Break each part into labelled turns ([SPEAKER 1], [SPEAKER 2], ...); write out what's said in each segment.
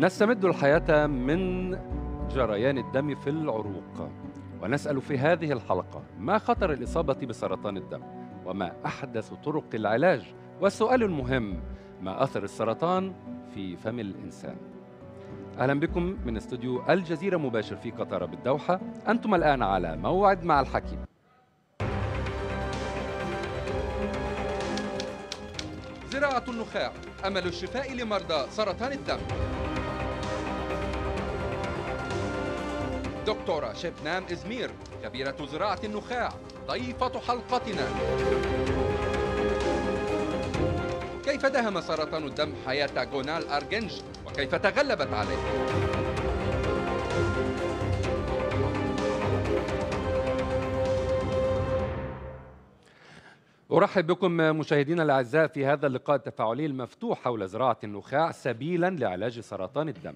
[SPEAKER 1] نستمد الحياة من جريان الدم في العروق. ونسأل في هذه الحلقة ما خطر الإصابة بسرطان الدم وما أحدث طرق العلاج. والسؤال المهم ما أثر السرطان في فم الإنسان؟ أهلا بكم من استوديو الجزيرة مباشر في قطر بالدوحة. أنتم الآن على موعد مع الحكيم. زراعة النخاع أمل الشفاء لمرضى سرطان الدم. دكتورة شبنام إزمير خبيرة زراعة النخاع ضيفة حلقتنا. كيف دهم سرطان الدم حياة جونال أرجنج؟ وكيف تغلبت عليه؟ أرحب بكم مشاهدينا الأعزاء في هذا اللقاء التفاعلي المفتوح حول زراعة النخاع سبيلا لعلاج سرطان الدم.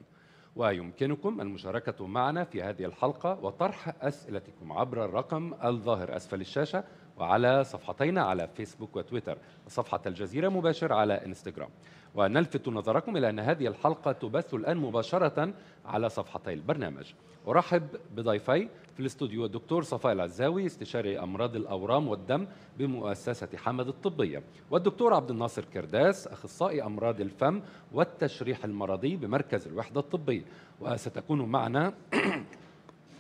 [SPEAKER 1] ويمكنكم المشاركة معنا في هذه الحلقة وطرح أسئلتكم عبر الرقم الظاهر أسفل الشاشة وعلى صفحتينا على فيسبوك وتويتر وصفحة الجزيرة مباشر على إنستغرام. ونلفت نظركم إلى أن هذه الحلقة تبث الآن مباشرة على صفحتي البرنامج. أرحب بضيفي في الاستوديو الدكتور صفاء العزاوي استشاري أمراض الأورام والدم بمؤسسة حمد الطبية. والدكتور عبد الناصر كرداس أخصائي أمراض الفم والتشريح المرضي بمركز الوحدة الطبية. وستكون معنا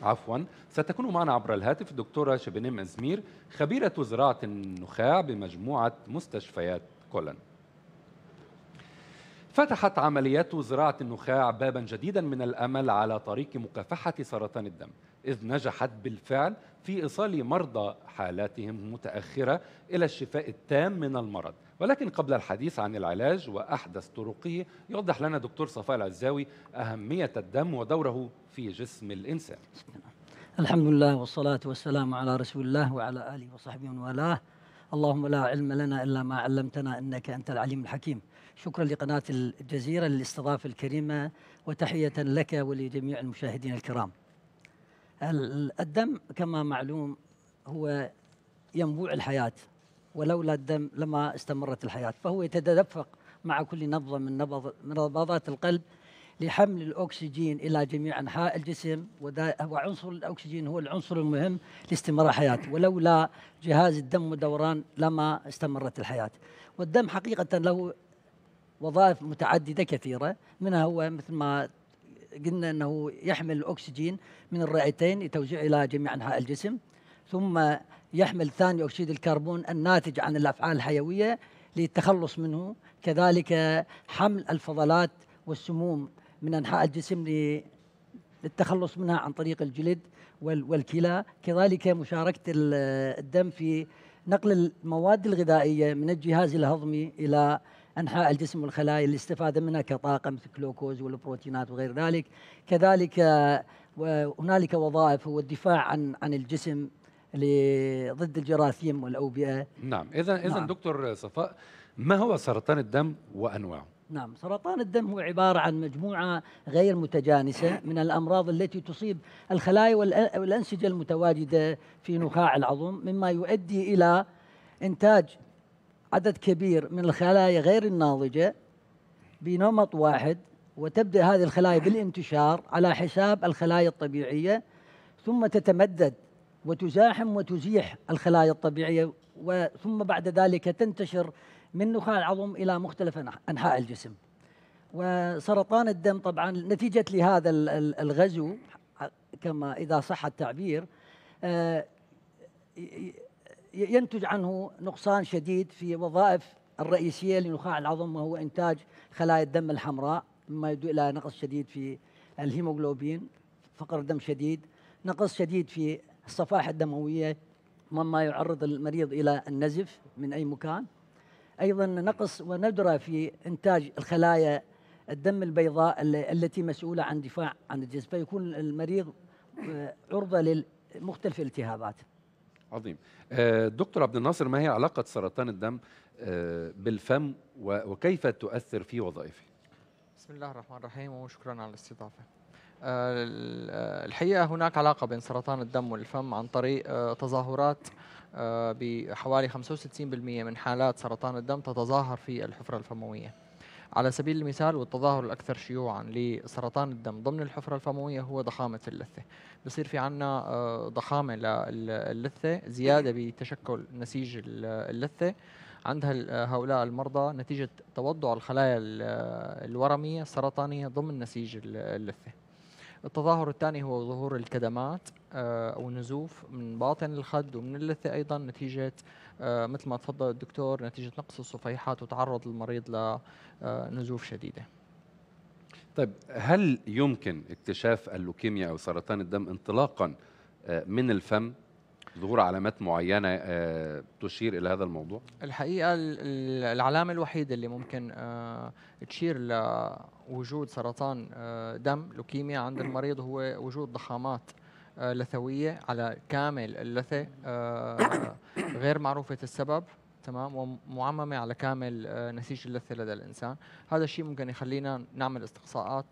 [SPEAKER 1] عفوا ستكون معنا عبر الهاتف الدكتورة شبنيم أزمير خبيرة زراعة النخاع بمجموعة مستشفيات كولن. فتحت عمليات زراعة النخاع بابا جديدا من الأمل على طريق مكافحة سرطان الدم إذ نجحت بالفعل في إيصال مرضى حالاتهم متأخرة إلى الشفاء التام من المرض. ولكن قبل الحديث عن العلاج وأحدث طرقه يوضح لنا دكتور صفاء العزاوي أهمية الدم ودوره في جسم الإنسان.
[SPEAKER 2] الحمد لله والصلاة والسلام على رسول الله وعلى آله وصحبه ومن والاه. اللهم لا علم لنا إلا ما علمتنا إنك أنت العليم الحكيم. شكرا لقناة الجزيرة للاستضافة الكريمة وتحية لك ولجميع المشاهدين الكرام. الدم كما معلوم هو ينبوع الحياة. ولولا الدم لما استمرت الحياة. فهو يتدفق مع كل نبضة من نبض نبضات القلب لحمل الأكسجين إلى جميع أنحاء الجسم. وعنصر الأكسجين هو العنصر المهم لاستمرار الحياة ولولا جهاز الدم والدوران لما استمرت الحياة. والدم حقيقة له وظائف متعددة كثيرة. منها هو مثل ما قلنا أنه يحمل الأكسجين من الرئتين لتوزيع إلى جميع أنحاء الجسم. ثم يحمل ثاني أكسيد الكربون الناتج عن الأفعال الحيوية للتخلص منه. كذلك حمل الفضلات والسموم من أنحاء الجسم للتخلص منها عن طريق الجلد والكلى. كذلك مشاركة الدم في نقل المواد الغذائية من الجهاز الهضمي إلى أنحاء الجسم والخلايا الاستفادة منها كطاقة مثل الجلوكوز والبروتينات وغير ذلك. كذلك وهنالك وظائف هو الدفاع عن عن الجسم ضد الجراثيم والأوبئة
[SPEAKER 1] نعم إذا إذا نعم. دكتور صفاء ما هو سرطان الدم وأنواعه؟
[SPEAKER 2] نعم سرطان الدم هو عبارة عن مجموعة غير متجانسة من الأمراض التي تصيب الخلايا والأنسجة المتواجدة في نخاع العظم مما يؤدي إلى إنتاج عدد كبير من الخلايا غير الناضجة بنمط واحد وتبدأ هذه الخلايا بالانتشار على حساب الخلايا الطبيعية ثم تتمدد وتزاحم وتزيح الخلايا الطبيعية ثم بعد ذلك تنتشر من نخاع العظم إلى مختلف أنحاء الجسم. وسرطان الدم طبعا نتيجة لهذا الغزو كما إذا صح التعبير آه، ينتج عنه نقصان شديد في وظائف الرئيسية لنخاع العظم وهو إنتاج خلايا الدم الحمراء مما يدعو إلى نقص شديد في الهيموغلوبين فقر دم شديد نقص شديد في الصفائح الدموية مما يعرض المريض إلى النزف من أي مكان. أيضا نقص وندرة في إنتاج الخلايا الدم البيضاء التي مسؤولة عن دفاع عن الجسم فيكون المريض عرضة لمختلف الالتهابات.
[SPEAKER 1] عظيم. آه، دكتور عبد الناصر ما هي علاقة سرطان الدم آه، بالفم وكيف تؤثر في وظائفه؟
[SPEAKER 3] بسم الله الرحمن الرحيم وشكرا على الاستضافة. آه، الحقيقة هناك علاقة بين سرطان الدم والفم عن طريق تظاهرات بحوالي 65% من حالات سرطان الدم تتظاهر في الحفرة الفموية. على سبيل المثال والتظاهر الأكثر شيوعا لسرطان الدم ضمن الحفرة الفموية هو ضخامة اللثة. بصير في عنا آه، ضخامة للثة زيادة بتشكل نسيج ال- اللثة. عند هؤلاء المرضى نتيجة توضع الخلايا ال- الورمية السرطانية ضمن نسيج ال- اللثة. التظاهر الثاني هو ظهور الكدمات آه، أو النزوف من باطن الخد ومن اللثة أيضا نتيجة آه، مثل ما تفضل الدكتور نتيجة نقص الصفيحات وتعرض المريض لنزوف شديدة.
[SPEAKER 1] طيب هل يمكن اكتشاف اللوكيميا أو سرطان الدم انطلاقا آه، من الفم؟ ظهور علامات معينة آه، تشير إلى هذا الموضوع؟
[SPEAKER 3] الحقيقة ال- ال- العلامة الوحيدة اللي ممكن آه، تشير لوجود سرطان آه، دم لوكيميا عند المريض هو وجود ضخامات لثوية على كامل اللثة آه، غير معروفة السبب تمام ومعممة على كامل نسيج اللثة لدى الإنسان. هذا الشيء ممكن يخلينا نعمل استقصاءات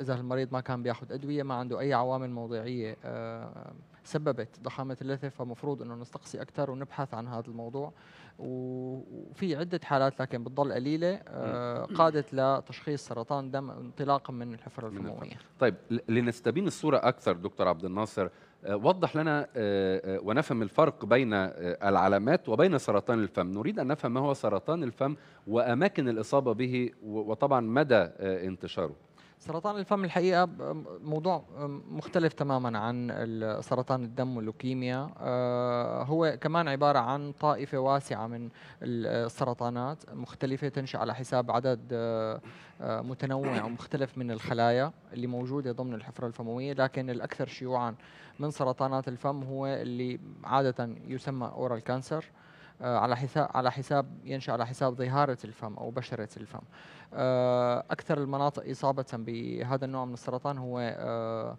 [SPEAKER 3] إذا المريض ما كان بيأخذ أدوية ما عنده أي عوامل موضعية آه، سببت ضخامة اللثة فمفروض إنه نستقصي أكثر ونبحث عن هذا الموضوع. وفي عدة حالات لكن بتضل قليلة آه، قادت لتشخيص سرطان دم انطلاقا من الحفرة. الفموية.
[SPEAKER 1] طيب لنستبين الصورة أكثر دكتور عبد الناصر آه، وضح لنا آه، ونفهم الفرق بين العلامات وبين سرطان الفم. نريد أن نفهم ما هو سرطان الفم وأماكن الإصابة به وطبعا مدى انتشاره.
[SPEAKER 3] سرطان الفم الحقيقة موضوع مختلف تماما عن سرطان الدم واللوكيميا. آه، هو كمان عبارة عن طائفة واسعة من ال- السرطانات مختلفة تنشأ على حساب عدد آه، آه، متنوع ومختلف من الخلايا اللي موجودة ضمن الحفرة الفموية. لكن الأكثر شيوعا من سرطانات الفم هو اللي عادة يسمى أورال كانسر على حساب على حساب ينشأ على حساب ظهارة الفم أو بشرة الفم. آه، أكثر المناطق إصابة بهذا النوع من السرطان هو آه،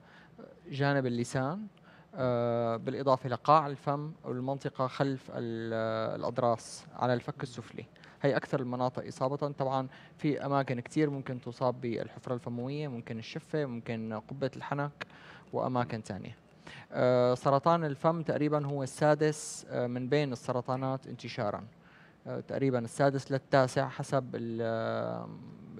[SPEAKER 3] جانب اللسان آه، بالإضافة إلى قاع الفم والمنطقة خلف ال- الأضراس على الفك السفلي. هي أكثر المناطق إصابة. طبعا في أماكن كثير ممكن تصاب بالحفرة الفموية ممكن الشفة ممكن قبة الحنك وأماكن ثانية آه، سرطان الفم تقريبا هو السادس آه، من بين السرطانات انتشارا آه، تقريبا السادس للتاسع حسب آه،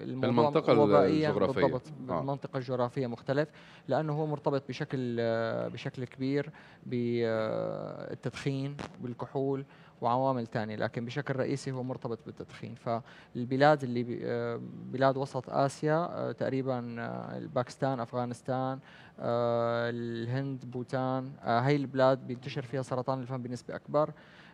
[SPEAKER 1] المنطقة الجغرافية.
[SPEAKER 3] بالضبط
[SPEAKER 1] آه.
[SPEAKER 3] المنطقة الجغرافية مختلف لأنه هو مرتبط بشكل آه، بشكل كبير بالتدخين بالكحول وعوامل ثانية لكن بشكل رئيسي هو مرتبط بالتدخين. فالبلاد اللي آه، بلاد وسط آسيا آه، تقريبا آه، الباكستان أفغانستان الهند بوتان هاي البلاد بينتشر فيها سرطان الفم بنسبة أكبر.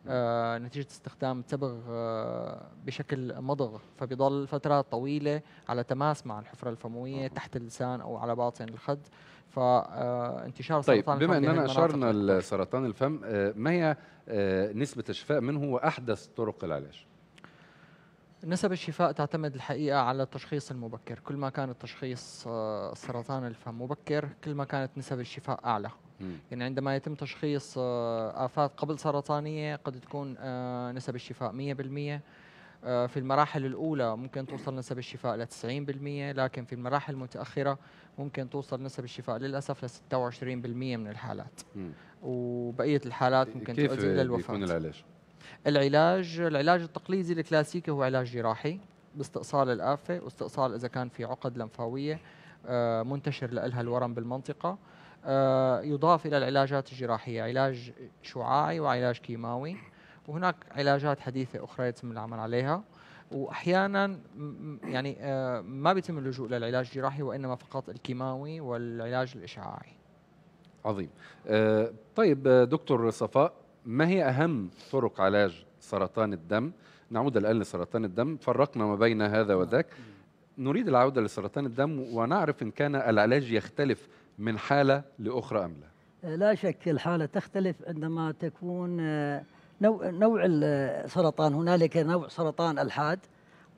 [SPEAKER 3] آه، نتيجة استخدام تبغ آه، بشكل مضغ. فبيضل فترات طويلة على تماس مع الحفرة الفموية تحت اللسان أو على باطن الخد. فانتشار
[SPEAKER 1] طيب
[SPEAKER 3] سرطان
[SPEAKER 1] بما
[SPEAKER 3] الفم
[SPEAKER 1] إننا
[SPEAKER 3] بهالمناطق
[SPEAKER 1] أشرنا
[SPEAKER 3] أكبر.
[SPEAKER 1] لسرطان الفم ما هي نسبة الشفاء منه وأحدث طرق العلاج.
[SPEAKER 3] نسب الشفاء تعتمد الحقيقة على التشخيص المبكر. كل ما كان التشخيص آه، سرطان الفم مبكر كل ما كانت نسب الشفاء أعلى. يعني عندما يتم تشخيص آه، آفات قبل سرطانية قد تكون آه، نسب الشفاء 100% آه، في المراحل الأولى ممكن توصل نسب الشفاء ل 90% لكن في المراحل المتأخرة ممكن توصل نسب الشفاء للأسف ل 26% من الحالات.
[SPEAKER 1] مم.
[SPEAKER 3] وبقية الحالات ممكن
[SPEAKER 1] كيف
[SPEAKER 3] تؤدي إلى
[SPEAKER 1] بيكون
[SPEAKER 3] الوفاة
[SPEAKER 1] العلاج؟
[SPEAKER 3] العلاج العلاج التقليدي الكلاسيكي هو علاج جراحي باستئصال الآفة واستئصال إذا كان في عقد لمفاوية آه، منتشر لها الورم بالمنطقة آه، يضاف إلى العلاجات الجراحية علاج شعاعي وعلاج كيماوي وهناك علاجات حديثة أخرى يتم العمل عليها. واحيانا يعني آه، ما بيتم اللجوء للعلاج الجراحي وإنما فقط الكيماوي والعلاج الإشعاعي.
[SPEAKER 1] عظيم. آه، طيب آه، دكتور صفاء ما هي أهم طرق علاج سرطان الدم؟ نعود الآن لسرطان الدم فرقنا ما بين هذا وذاك. نريد العودة لسرطان الدم ونعرف إن كان العلاج يختلف من حالة لأخرى أم لا.
[SPEAKER 2] لا شك الحالة تختلف عندما تكون آه، نوع نوع السرطان هنالك نوع سرطان الحاد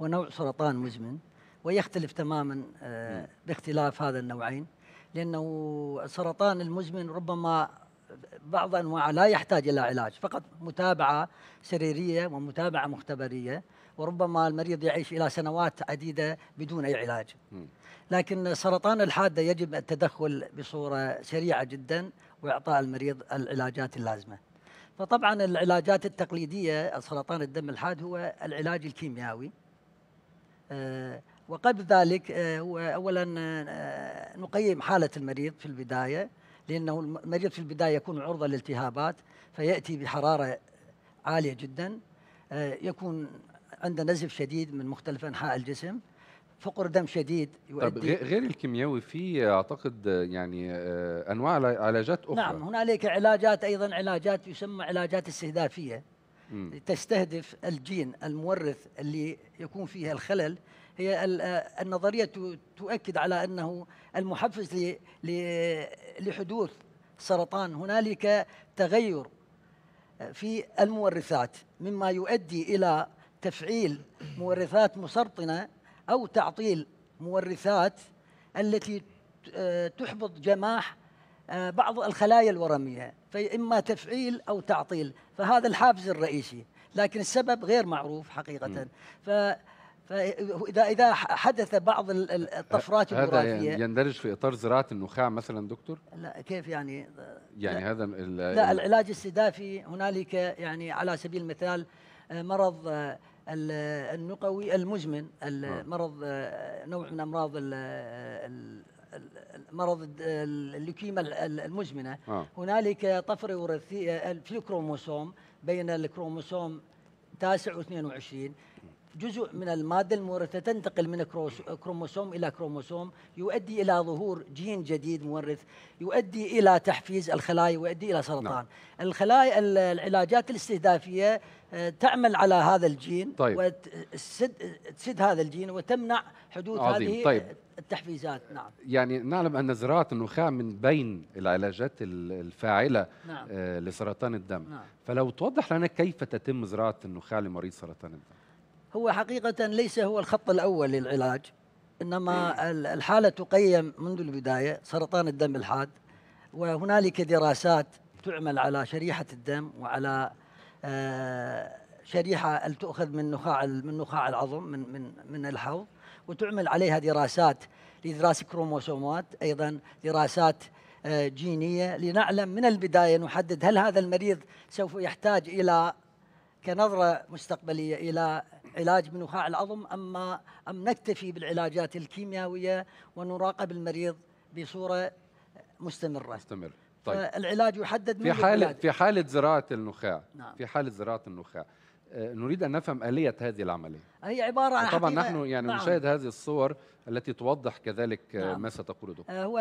[SPEAKER 2] ونوع سرطان مزمن ويختلف تماما آه، باختلاف هذا النوعين. لأنه السرطان المزمن ربما بعض أنواعه لا يحتاج إلى علاج فقط متابعة سريرية ومتابعة مختبرية وربما المريض يعيش إلى سنوات عديدة بدون أي علاج. لكن سرطان الحادة يجب التدخل بصورة سريعة جدا وإعطاء المريض العلاجات اللازمة. فطبعا العلاجات التقليدية سرطان الدم الحاد هو العلاج الكيميائي. آه، وقبل ذلك آه، هو اولا آه، نقيم حالة المريض في البداية لأنه المريض في البداية يكون عرضة للالتهابات فيأتي بحرارة عالية جدا آه، يكون عنده نزف شديد من مختلف أنحاء الجسم فقر دم شديد
[SPEAKER 1] طب
[SPEAKER 2] يؤدي
[SPEAKER 1] غير غير الكيمياوي في أعتقد آه، يعني آه، أنواع علا- علاجات أخرى
[SPEAKER 2] نعم هنالك علاجات أيضا علاجات يسمى علاجات
[SPEAKER 1] استهدافية.
[SPEAKER 2] تستهدف الجين المورث اللي يكون فيها الخلل هي آه، النظرية ت- تؤكد على أنه المحفز لحدوث سرطان. هنالك تغير في المورثات مما يؤدي إلى تفعيل مورثات مسرطنة أو تعطيل مورثات التي آه، تحبط جماح آه، بعض الخلايا الورمية فاما تفعيل أو تعطيل. فهذا الحافز الرئيسي لكن السبب غير معروف حقيقة.
[SPEAKER 1] مم.
[SPEAKER 2] ف فاذا إذا حدث بعض ال- ال- الطفرات
[SPEAKER 1] هذا
[SPEAKER 2] الوراثية.
[SPEAKER 1] يندرج في إطار زراعة النخاع مثلا دكتور؟
[SPEAKER 2] لا كيف يعني؟
[SPEAKER 1] يعني هذا ال-
[SPEAKER 2] لا
[SPEAKER 1] ال-
[SPEAKER 2] العلاج الاستهدافي هنالك يعني على سبيل المثال آه، مرض آه، ال- النقوي المزمن ال-
[SPEAKER 1] آه.
[SPEAKER 2] مرض آه، نوع من أمراض مرض الد- اللوكيميا ال- ال-
[SPEAKER 1] المزمنة.
[SPEAKER 2] هنالك طفرة وراثية في الكروموسوم بين الكروموسوم 9 و22 جزء من المادة المورثة تنتقل من كروموسوم إلى كروموسوم يؤدي إلى ظهور جين جديد مورث يؤدي إلى تحفيز الخلايا ويؤدي إلى سرطان
[SPEAKER 1] نعم.
[SPEAKER 2] الخلايا ال- العلاجات الاستهدافية آه، تعمل على هذا الجين
[SPEAKER 1] طيب.
[SPEAKER 2] وتسد تسد هذا الجين وتمنع حدوث
[SPEAKER 1] عظيم.
[SPEAKER 2] هذه
[SPEAKER 1] طيب.
[SPEAKER 2] التحفيزات نعم
[SPEAKER 1] يعني نعلم أن زراعة النخاع من بين العلاجات ال- الفاعلة
[SPEAKER 2] نعم
[SPEAKER 1] آه، لسرطان الدم
[SPEAKER 2] نعم
[SPEAKER 1] فلو توضح لنا كيف تتم زراعة النخاع لمريض سرطان الدم
[SPEAKER 2] هو حقيقة ليس هو الخط الأول للعلاج إنما ال- الحالة تقيم منذ البداية سرطان الدم الحاد وهنالك دراسات تعمل على شريحة الدم وعلى آه، شريحة تؤخذ من نخاع من نخاع العظم من من من الحوض وتعمل عليها دراسات لدراسة كروموسومات أيضا دراسات آه، جينية لنعلم من البداية نحدد هل هذا المريض سوف يحتاج إلى كنظرة مستقبلية إلى علاج بنخاع العظم أما أم نكتفي بالعلاجات الكيميائية ونراقب المريض بصورة مستمرة.
[SPEAKER 1] استمر طيب.
[SPEAKER 2] فالعلاج يحدد
[SPEAKER 1] في
[SPEAKER 2] من
[SPEAKER 1] حالة
[SPEAKER 2] الولادة.
[SPEAKER 1] في حالة زراعة النخاع.
[SPEAKER 2] نعم.
[SPEAKER 1] في حالة زراعة النخاع. آه، نريد أن نفهم آلية هذه العملية.
[SPEAKER 2] هي عبارة عن
[SPEAKER 1] طبعا نحن يعني
[SPEAKER 2] نعم.
[SPEAKER 1] نشاهد هذه الصور التي توضح كذلك آه،
[SPEAKER 2] نعم.
[SPEAKER 1] ما ستقوله. دكتور
[SPEAKER 2] آه، هو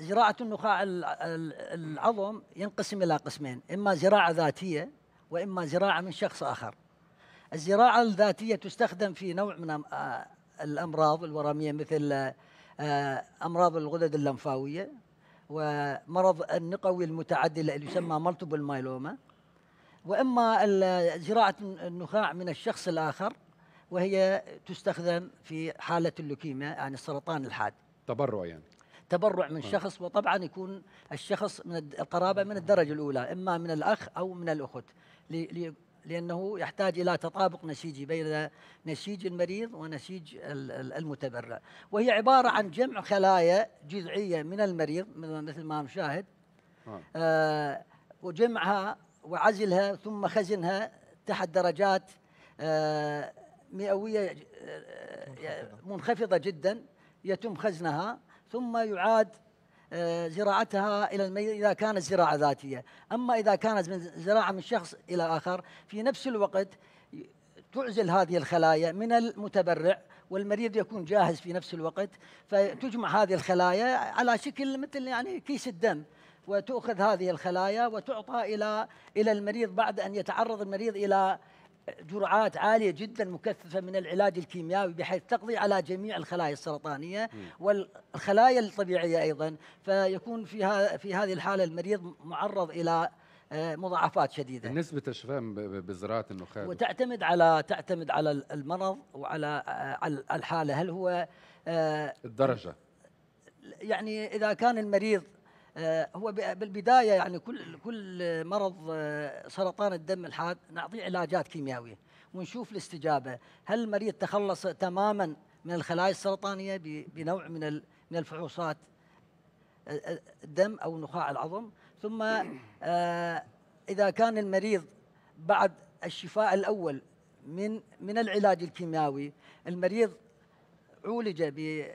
[SPEAKER 2] زراعة النخاع ال- ال- العظم ينقسم إلى قسمين إما زراعة ذاتية وإما زراعة من شخص آخر. الزراعة الذاتية تستخدم في نوع من آه، الأمراض الورمية مثل آه، أمراض الغدد اللمفاوية ومرض النقوي المتعدد اللي يسمى multiple myeloma وإما زراعة النخاع من الشخص الآخر وهي تستخدم في حالة اللوكيميا يعني السرطان الحاد.
[SPEAKER 1] تبرع يعني.
[SPEAKER 2] تبرع من
[SPEAKER 1] آه.
[SPEAKER 2] شخص وطبعا يكون الشخص من القرابة من الدرجة الأولى إما من الأخ أو من الأخت ل- ل- لأنه يحتاج إلى تطابق نسيجي بين نسيج المريض ونسيج ال- ال- المتبرع. وهي عبارة عن جمع خلايا جذعية من المريض مثل ما نشاهد.
[SPEAKER 1] آه.
[SPEAKER 2] آه وجمعها وعزلها ثم خزنها تحت درجات آه مئوية آه، منخفضة جدا يتم خزنها. ثم يعاد زراعتها إلى المريض إذا كانت زراعة ذاتية، أما إذا كانت من زراعة من شخص إلى آخر في نفس الوقت تعزل هذه الخلايا من المتبرع والمريض يكون جاهز في نفس الوقت فتجمع هذه الخلايا على شكل مثل يعني كيس الدم وتؤخذ هذه الخلايا وتعطى إلى إلى المريض بعد أن يتعرض المريض إلى جرعات عالية جدا مكثفة من العلاج الكيميائي بحيث تقضي على جميع الخلايا السرطانية والخلايا الطبيعية أيضا. فيكون في في هذه الحالة المريض معرض إلى آه، مضاعفات شديدة.
[SPEAKER 1] نسبه الشفاء بزراعة النخاع.
[SPEAKER 2] وتعتمد على تعتمد على المرض وعلى آه، على الحالة. هل هو آه،
[SPEAKER 1] الدرجة.
[SPEAKER 2] يعني إذا كان المريض هو ب- بالبداية يعني كل كل مرض آه، سرطان الدم الحاد نعطيه علاجات كيميائية ونشوف الاستجابة. هل المريض تخلص تماما من الخلايا السرطانية بنوع من من الفحوصات آه، آه، الدم أو نخاع العظم؟ ثم آه، إذا كان المريض بعد الشفاء الأول من من العلاج الكيميائي المريض عولج ب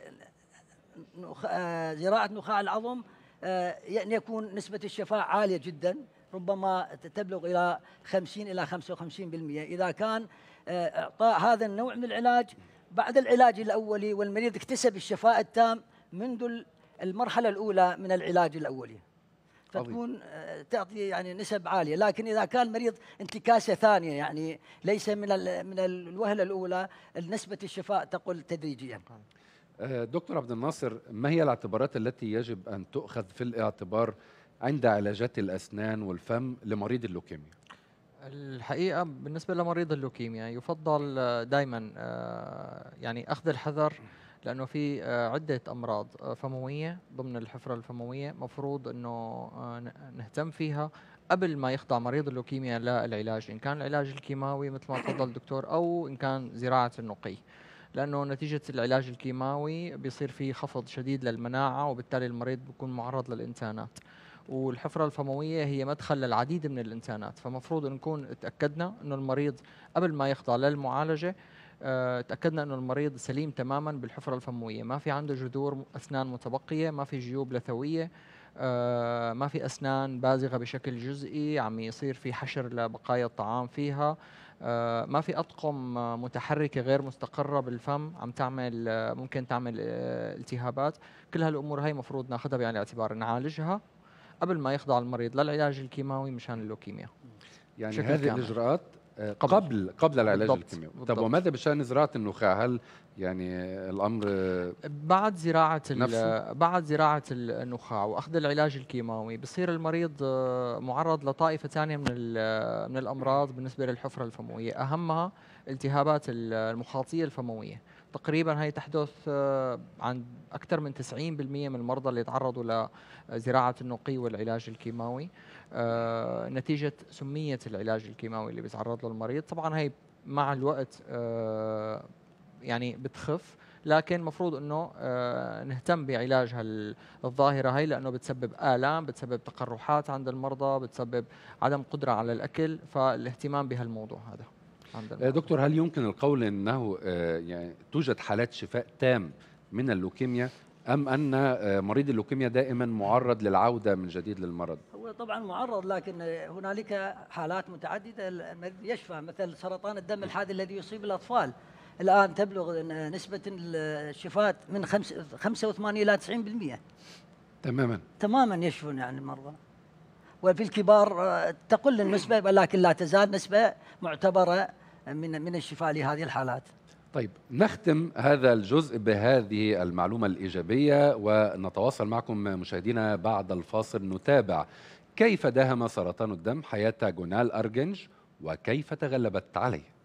[SPEAKER 2] آه، زراعة نخاع العظم آه، يعني يكون نسبة الشفاء عالية جدا ربما تبلغ إلى 50 إلى 55% إذا كان آه، إعطاء هذا النوع من العلاج بعد العلاج الأولي والمريض اكتسب الشفاء التام منذ ال- المرحلة الأولى من العلاج الأولي. فتكون آه، تعطي يعني نسب عالية. لكن إذا كان مريض انتكاسة ثانية يعني ليس من من الوهلة الأولى نسبة الشفاء تقل تدريجيا.
[SPEAKER 1] آه، دكتور عبد الناصر ما هي الاعتبارات التي يجب أن تؤخذ في الاعتبار عند علاجات الأسنان والفم لمريض اللوكيميا؟
[SPEAKER 3] الحقيقة بالنسبة لمريض اللوكيميا يفضل دائما يعني أخذ الحذر لأنه في آه، عدة أمراض آه، فموية ضمن الحفرة الفموية مفروض آه، ن- نهتم فيها قبل ما يخضع مريض اللوكيميا للعلاج إن كان العلاج الكيماوي مثل ما تفضل الدكتور أو إن كان زراعة النقي. لأنه نتيجة العلاج الكيماوي بيصير في خفض شديد للمناعة وبالتالي المريض بيكون معرض للإنسانات والحفرة الفموية هي مدخل للعديد من الإنسانات فمفروض نكون تأكدنا أنه المريض قبل ما يخضع للمعالجة آه، تأكدنا أنه المريض سليم تماما بالحفرة الفموية. ما في عنده جذور أسنان متبقية ما في جيوب لثوية آه، ما في أسنان بازغة بشكل جزئي عم يصير في حشر لبقايا الطعام فيها. ما في أطقم آه، متحركة غير مستقرة بالفم عم تعمل آه، ممكن تعمل آه، التهابات كل هالأمور هاي مفروض ناخذها بعين الاعتبار نعالجها قبل ما يخضع المريض للعلاج الكيماوي مشان اللوكيميا
[SPEAKER 1] يعني هذه
[SPEAKER 3] كامل.
[SPEAKER 1] آه،
[SPEAKER 3] قبل.
[SPEAKER 1] قبل قبل العلاج الكيميائي طب. وماذا بشأن زراعة النخاع هل يعني الأمر آه،
[SPEAKER 3] بعد زراعة ال-
[SPEAKER 1] نفسه؟
[SPEAKER 3] بعد زراعة ال- النخاع وأخذ العلاج الكيماوي بصير المريض آه، معرض لطائفة ثانية من ال- من الأمراض بالنسبة للحفرة الفموية أهمها التهابات ال- المخاطية الفموية تقريبا هي تحدث آه، عند أكثر من 90% من المرضى اللي تعرضوا لزراعة النقي والعلاج الكيماوي آه، نتيجة سمية العلاج الكيماوي اللي بيتعرض له المريض طبعا هي مع الوقت آه، يعني بتخف لكن مفروض إنه آه، نهتم بعلاج هال- الظاهرة هي لأنه بتسبب آلام بتسبب تقرحات عند المرضى بتسبب عدم قدرة على الأكل فالاهتمام بهالموضوع هذا عند المرضى.
[SPEAKER 1] دكتور هل يمكن القول آه، يعني توجد حالات شفاء تام من اللوكيميا أن آه، مريض اللوكيميا دائما معرض للعودة من جديد للمرض
[SPEAKER 2] طبعا معرض لكن هنالك حالات متعددة. المريض يشفى مثل سرطان الدم الحاد الذي يصيب الأطفال. الآن تبلغ نسبة الشفاء من خمس- 85 إلى 90%
[SPEAKER 1] تماما.
[SPEAKER 2] تماما يشفون يعني المرضى. وفي الكبار آه، تقل النسبة ولكن لا تزال نسبة معتبرة من من الشفاء لهذه الحالات.
[SPEAKER 1] طيب نختم هذا الجزء بهذه المعلومة الإيجابية ونتواصل معكم مشاهدينا بعد الفاصل. نتابع كيف داهم سرطان الدم حياة جونال أرجنج؟ وكيف تغلبت عليه؟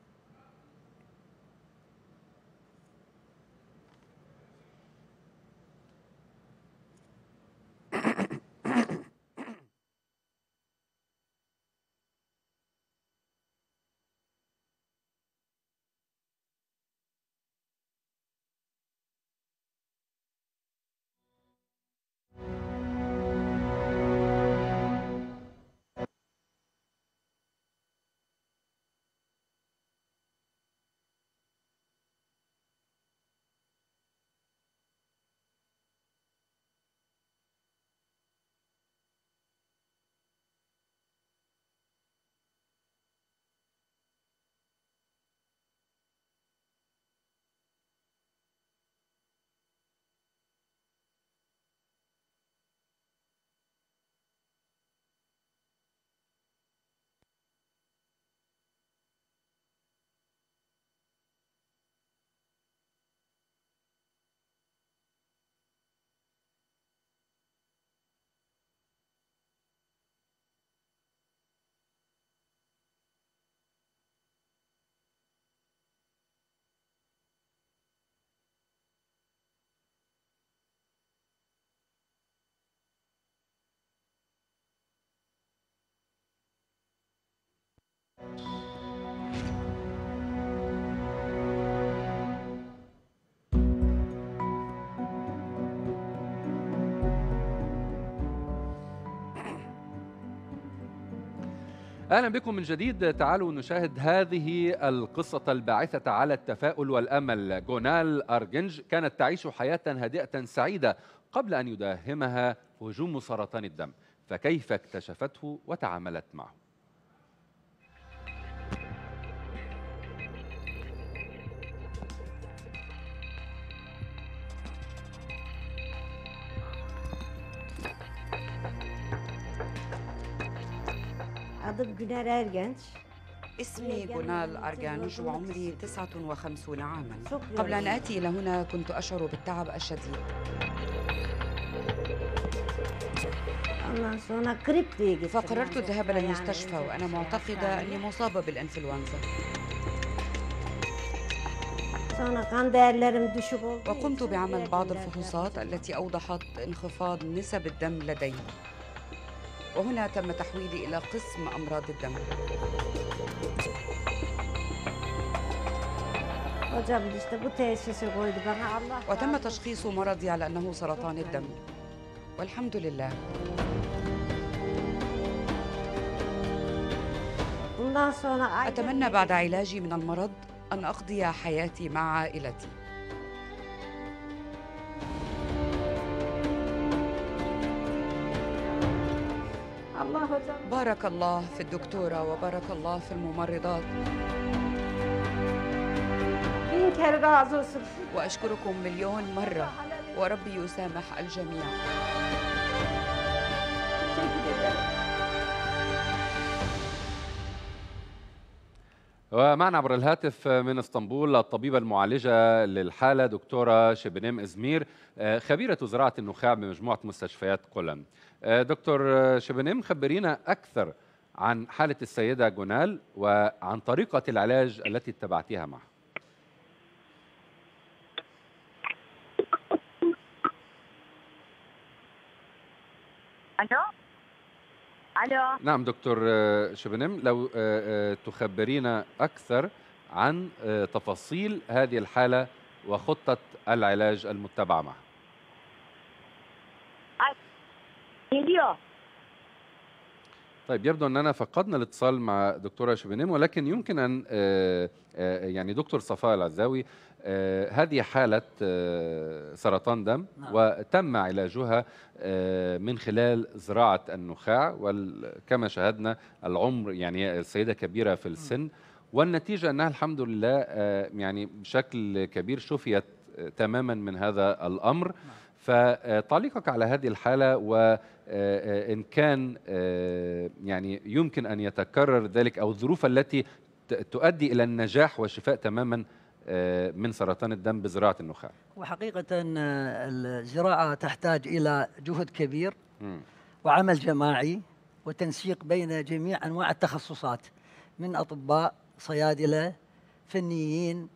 [SPEAKER 1] أهلا بكم من جديد. تعالوا نشاهد هذه القصة الباعثة على التفاؤل والأمل. جونال أرجنج كانت تعيش حياة هادئة سعيدة قبل أن يداهمها هجوم سرطان الدم فكيف اكتشفته وتعاملت معه؟
[SPEAKER 4] Adım Güner Ergenç.
[SPEAKER 5] اسمي جونال أرجانج وعمري 59 عاما قبل أن. آتي إلى هنا كنت أشعر بالتعب الشديد. فقررت الذهاب إلى
[SPEAKER 4] yani
[SPEAKER 5] المستشفى وأنا معتقدة. أني مصابة بالإنفلونزا. وقمت بعمل بعض الفحوصات التي أوضحت انخفاض نسب الدم لدي وهنا تم تحويلي إلى قسم أمراض الدم. وتم. تشخيص مرضي على أنه سرطان الدم. والحمد لله. أتمنى بعد علاجي من المرض أن أقضي حياتي مع عائلتي.
[SPEAKER 4] Allah hocam.
[SPEAKER 5] بارك الله في الدكتورة وبارك الله في الممرضات
[SPEAKER 4] kere razı olsun.
[SPEAKER 5] وأشكركم مليون مرة وربي يسامح الجميع.
[SPEAKER 1] ومعنا عبر الهاتف من اسطنبول الطبيبة المعالجة للحالة دكتورة شبنيم إزمير آه، خبيرة زراعة النخاع بمجموعة مستشفيات قلم دكتور شبنيم خبرينا أكثر عن حالة السيدة جونال وعن طريقة العلاج التي اتبعتيها معها.
[SPEAKER 6] ألو؟ ألو؟
[SPEAKER 1] نعم دكتور آه، شبنم لو آه، آه، تخبرينا أكثر عن آه، تفاصيل هذه الحالة وخطة العلاج المتبعة معها.
[SPEAKER 6] Geliyor
[SPEAKER 1] طيب يبدو أننا فقدنا الاتصال مع دكتورة شبنم ولكن يمكن أن آه، آه، يعني دكتور صفاء العزاوي آه، هذه حالة آه، سرطان دم
[SPEAKER 2] نعم.
[SPEAKER 1] وتم علاجها من خلال زراعة النخاع وكما شاهدنا العمر يعني السيدة كبيرة في السن والنتيجة أنها الحمد لله يعني بشكل كبير شفيت تماما من هذا الأمر. فتعليقك على هذه الحالة وإن كان آه، يعني يمكن أن يتكرر ذلك أو الظروف التي تؤدي إلى النجاح والشفاء تماما آه، من سرطان الدم بزراعة النخاع
[SPEAKER 2] وحقيقة آه، الزراعة تحتاج إلى جهد كبير. وعمل جماعي وتنسيق بين جميع أنواع التخصصات من أطباء صيادلة فنيين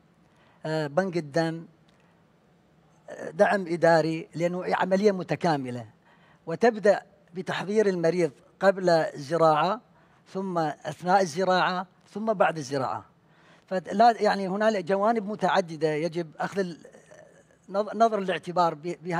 [SPEAKER 2] آه، بنك الدم آه، دعم إداري لأنه عملية متكاملة. وتبدأ بتحضير المريض قبل الزراعة ثم أثناء الزراعة ثم بعد الزراعة. فلا يعني هنالك جوانب متعددة يجب نظ- نظر الاعتبار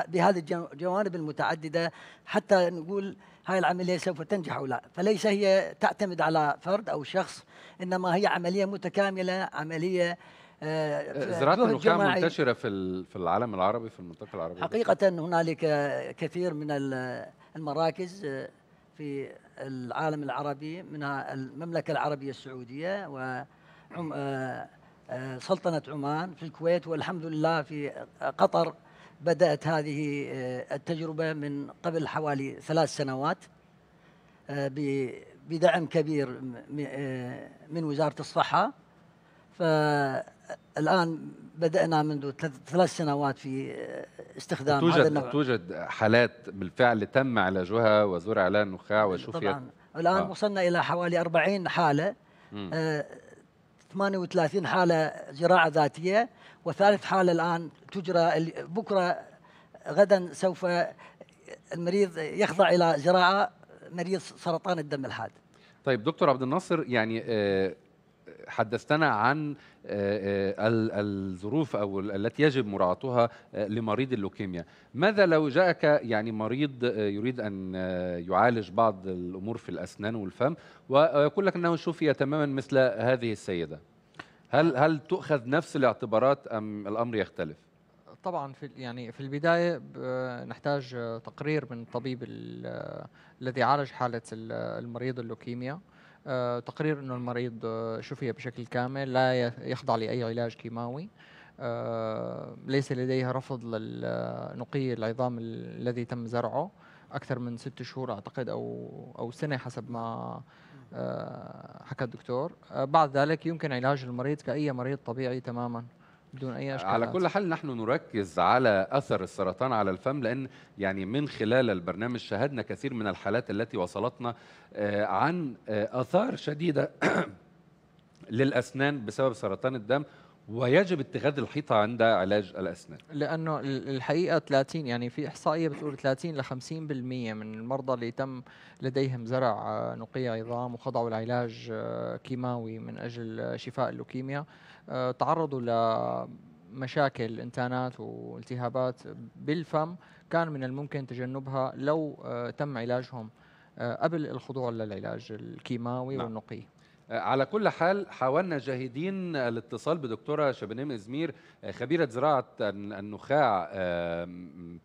[SPEAKER 2] بهذه الجو- الجوانب المتعددة حتى نقول هاي العملية سوف تنجح أو لا، فليس هي تعتمد على فرد أو شخص إنما هي عملية متكاملة، عملية آه،
[SPEAKER 1] زراعة
[SPEAKER 2] جهد
[SPEAKER 1] النخاع. منتشرة في في العالم العربي في المنطقة العربية
[SPEAKER 2] حقيقة هنالك كثير من ال- المراكز في العالم العربي منها المملكة العربية السعودية وسلطنة عمان في الكويت والحمد لله في قطر بدأت هذه آه، التجربة من قبل حوالي ثلاث سنوات آه، بدعم كبير م- م- آه، من فالآن بدأنا منذ ثلاث- سنوات في استخدام هذا
[SPEAKER 1] توجد
[SPEAKER 2] النوع.
[SPEAKER 1] توجد حالات بالفعل تم علاجها وزرع عليها النخاع وشفيت.
[SPEAKER 2] طبعا الآن
[SPEAKER 1] آه.
[SPEAKER 2] وصلنا إلى حوالي 40 حالة.
[SPEAKER 1] مم.
[SPEAKER 2] آه، 38 حالة زراعة ذاتية وثالث حالة الآن تجرى بكرة غدا سوف المريض يخضع إلى زراعة مريض سرطان الدم الحاد.
[SPEAKER 1] طيب دكتور عبد الناصر يعني آه، حدثتنا عن آه، آه، ال- الظروف أو ال- التي يجب مراعاتها آه، لمريض اللوكيميا. ماذا لو جاءك يعني مريض يريد أن يعالج بعض الأمور في الأسنان والفم ويقول لك أنه شفي تماما مثل هذه السيدة. هل هل تؤخذ نفس الاعتبارات أم الأمر يختلف؟
[SPEAKER 3] طبعا في يعني في البداية نحتاج تقرير من الطبيب ال- الذي عالج حالة ال- المريض اللوكيميا. تقرير إنه المريض آه، شفي بشكل كامل لا يخضع لأي علاج كيماوي. آه، ليس لديه رفض للنقي العظام ال- الذي تم زرعه. أكثر من ست شهور أعتقد أو أو سنة حسب ما آه، حكى الدكتور. آه، بعد ذلك يمكن علاج المريض كأي مريض طبيعي تماما. بدون أي أشكال
[SPEAKER 1] على كل حال نحن نركز على أثر السرطان على الفم لأن يعني من خلال البرنامج شاهدنا كثير من الحالات التي وصلتنا آه، عن آه، آثار شديدة للأسنان بسبب سرطان الدم ويجب اتخاذ الحيطه عند علاج الأسنان.
[SPEAKER 3] لأنه ال- الحقيقة 30 يعني في إحصائية بتقول 30 ل 50% من المرضى اللي تم لديهم زرع آه، نقي عظام وخضعوا لعلاج كيماوي من آه، شفاء اللوكيميا. تعرضوا لمشاكل انتانات والتهابات بالفم كان من الممكن تجنبها لو آه، تم علاجهم آه، قبل الخضوع للعلاج الكيماوي
[SPEAKER 1] نعم.
[SPEAKER 3] والنقي
[SPEAKER 1] آه، على كل حال حاولنا جاهدين الاتصال بدكتورة شبنم إزمير آه، خبيرة زراعة الن- النخاع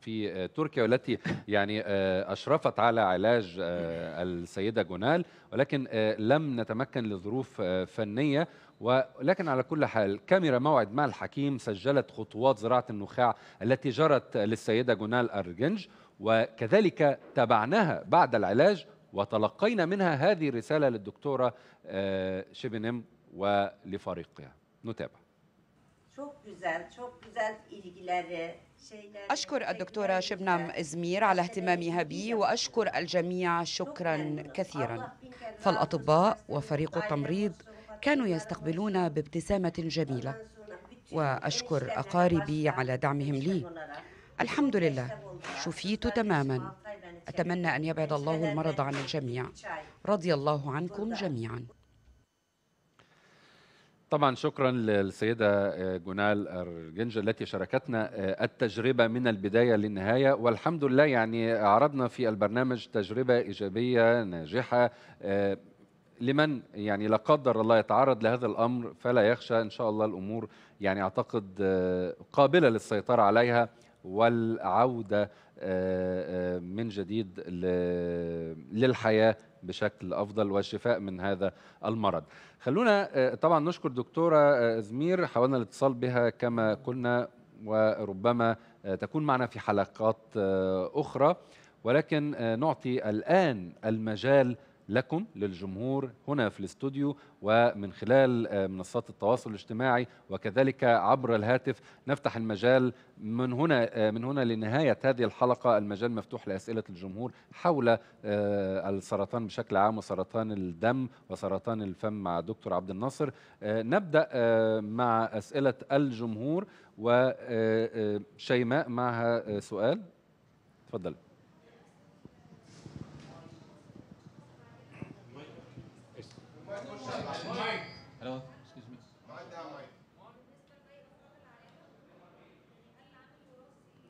[SPEAKER 1] في آه، تركيا والتي يعني آه، أشرفت على علاج آه، السيدة جونال ولكن آه، لم نتمكن لظروف آه، فنية ولكن على كل حال كاميرا موعد مع الحكيم سجلت خطوات زراعة النخاع التي جرت للسيدة جونال أرجنج وكذلك تابعناها بعد العلاج وتلقينا منها هذه الرسالة للدكتورة آه، شبنم ولفريقها. نتابع.
[SPEAKER 5] أشكر الدكتورة شبنم إزمير على اهتمامها بي وأشكر الجميع شكرا كثيرا. فالأطباء وفريق التمريض كانوا يستقبلون بابتسامة جميلة وأشكر أقاربي على دعمهم لي. الحمد لله شفيت تماما. أتمنى أن يبعد الله المرض عن الجميع. رضي الله عنكم جميعا.
[SPEAKER 1] طبعا شكرا للسيدة آه، جونال أرجنج التي شاركتنا آه، التجربة من البداية للنهاية. والحمد لله يعني عرضنا في البرنامج تجربة إيجابية ناجحة آه، لمن يعني لا قدر الله يتعرض لهذا الأمر فلا يخشى إن شاء الله الأمور يعني أعتقد آه، قابلة للسيطرة عليها والعودة آه، آه، من جديد ل- للحياة بشكل أفضل والشفاء من هذا المرض. خلونا طبعا نشكر دكتورة آه، زمير حاولنا الاتصال بها كما قلنا وربما تكون معنا في حلقات أخرى. ولكن نعطي الآن المجال لكم للجمهور هنا في الاستوديو ومن خلال آه، منصات التواصل الاجتماعي وكذلك عبر الهاتف نفتح المجال من هنا آه، من هنا لنهاية هذه الحلقة. المجال مفتوح لأسئلة الجمهور حول آه، السرطان بشكل عام وسرطان الدم وسرطان الفم مع دكتور عبد الناصر. آه، مع أسئلة الجمهور وشيماء معها سؤال. تفضل.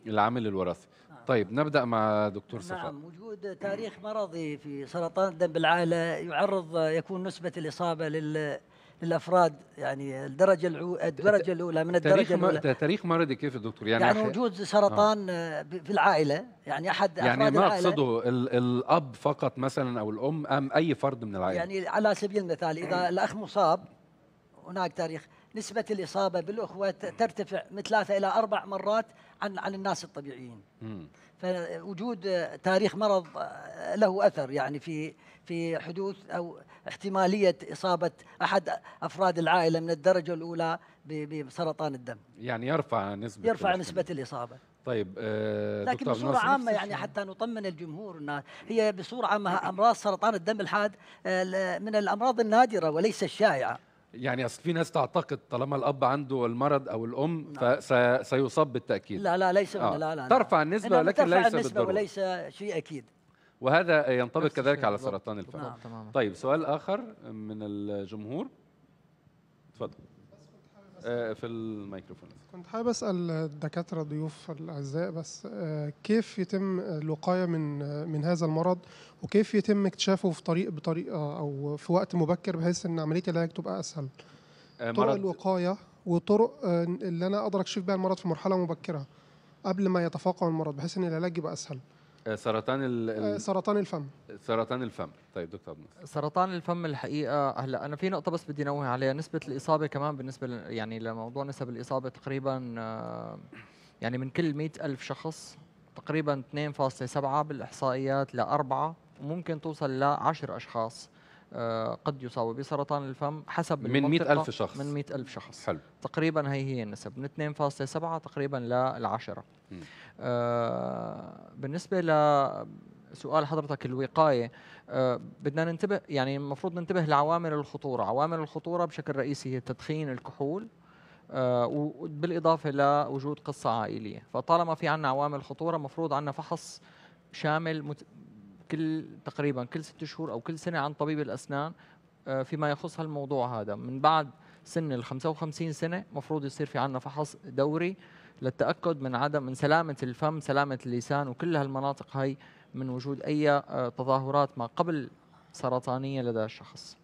[SPEAKER 1] العامل الوراثي. طيب نبدأ مع دكتور صفاء.
[SPEAKER 2] نعم وجود تاريخ مرضي في سرطان الدم بالعائلة يعرض يكون نسبة الإصابة لل للأفراد يعني الدرجة العو... الدرجة الأولى من
[SPEAKER 1] تاريخ
[SPEAKER 2] الدرجة الأولى.
[SPEAKER 1] ما تاريخ مرضي كيف دكتور؟ يعني
[SPEAKER 2] يعني وجود سرطان آه. في العائلة يعني أحد
[SPEAKER 1] يعني
[SPEAKER 2] أفراد
[SPEAKER 1] ما
[SPEAKER 2] العائلة
[SPEAKER 1] أقصده ال- الأب فقط مثلا أو الأم أم أي فرد من العائلة؟
[SPEAKER 2] يعني على سبيل المثال إذا الأخ مصاب هناك تاريخ نسبة الإصابة بالأخوة ترتفع من ثلاثة إلى أربع مرات عن عن الناس الطبيعيين
[SPEAKER 1] مم.
[SPEAKER 2] فوجود تاريخ مرض آه، له أثر يعني في في حدوث أو احتمالية إصابة أحد أفراد العائلة من الدرجة الأولى بسرطان الدم
[SPEAKER 1] يعني يرفع نسبة
[SPEAKER 2] يرفع. نسبة الإصابة
[SPEAKER 1] طيب آه
[SPEAKER 2] لكن
[SPEAKER 1] دكتور
[SPEAKER 2] بصورة
[SPEAKER 1] عامة
[SPEAKER 2] يعني. حتى نطمن الجمهور انها هي بصورة عامة أمراض سرطان الدم الحاد آه، من الأمراض النادرة وليس الشائعة
[SPEAKER 1] يعني أصل في ناس تعتقد طالما الأب عنده المرض أو الأم
[SPEAKER 2] نعم.
[SPEAKER 1] فسيصاب بالتأكيد
[SPEAKER 2] لا لا ليس
[SPEAKER 1] آه.
[SPEAKER 2] لا لا
[SPEAKER 1] ترفع النسبة
[SPEAKER 2] إنما
[SPEAKER 1] لكن
[SPEAKER 2] ترفع
[SPEAKER 1] ليس
[SPEAKER 2] النسبة
[SPEAKER 1] بالضرورة.
[SPEAKER 2] وليس شيء أكيد
[SPEAKER 1] وهذا ينطبق كذلك على. سرطان الفم
[SPEAKER 2] نعم.
[SPEAKER 3] تماما
[SPEAKER 1] طيب سؤال آخر من الجمهور اتفضل آه، في الميكروفون.
[SPEAKER 7] كنت حابب أسأل الدكاترة ضيوف الأعزاء بس آه، كيف يتم الوقاية من آه، من هذا المرض؟ وكيف يتم اكتشافه في طريق بطريقة أو في وقت مبكر بحيث إن عملية العلاج تبقى أسهل؟
[SPEAKER 1] آه،
[SPEAKER 7] طرق الوقاية وطرق آه، اللي أنا أقدر أكشف بيها المرض في مرحلة مبكرة قبل ما يتفاقم المرض بحيث إن العلاج يبقى أسهل.
[SPEAKER 1] آه، آه، سرطان ال...
[SPEAKER 7] آه، سرطان الفم.
[SPEAKER 1] سرطان الفم. طيب دكتور عبد
[SPEAKER 3] سرطان الفم الحقيقة هلا أنا في نقطة بس بدي انوه عليها. نسبة الإصابة كمان بالنسبة ل... يعني لموضوع نسب الإصابة تقريبا آه، يعني من كل 100 ألف شخص تقريبا 2.7 بالإحصائيات لأربعة وممكن توصل ل 10 أشخاص قد يصابوا بسرطان الفم حسب
[SPEAKER 1] من 100 ألف شخص.
[SPEAKER 3] من 100 ألف شخص.
[SPEAKER 1] حلو.
[SPEAKER 3] تقريبا هي هي النسب من 2.7 تقريبا ل
[SPEAKER 1] 10
[SPEAKER 3] آه، بالنسبة لسؤال حضرتك الوقاية آه، بدنا ننتبه يعني المفروض ننتبه لعوامل الخطورة. عوامل الخطورة بشكل رئيسي هي تدخين الكحول آه، وبالإضافة لوجود قصة عائلية. فطالما في عنا عوامل خطورة مفروض عنا فحص شامل مت... كل تقريبا كل ست شهور أو كل سنة عن طبيب الأسنان فيما يخص هالموضوع هذا. من بعد سن ال 55 سنة مفروض يصير في عنا فحص دوري للتأكد من عدم من سلامة الفم سلامة اللسان وكل هالمناطق هاي من وجود أي آه، تظاهرات ما قبل سرطانية لدى الشخص.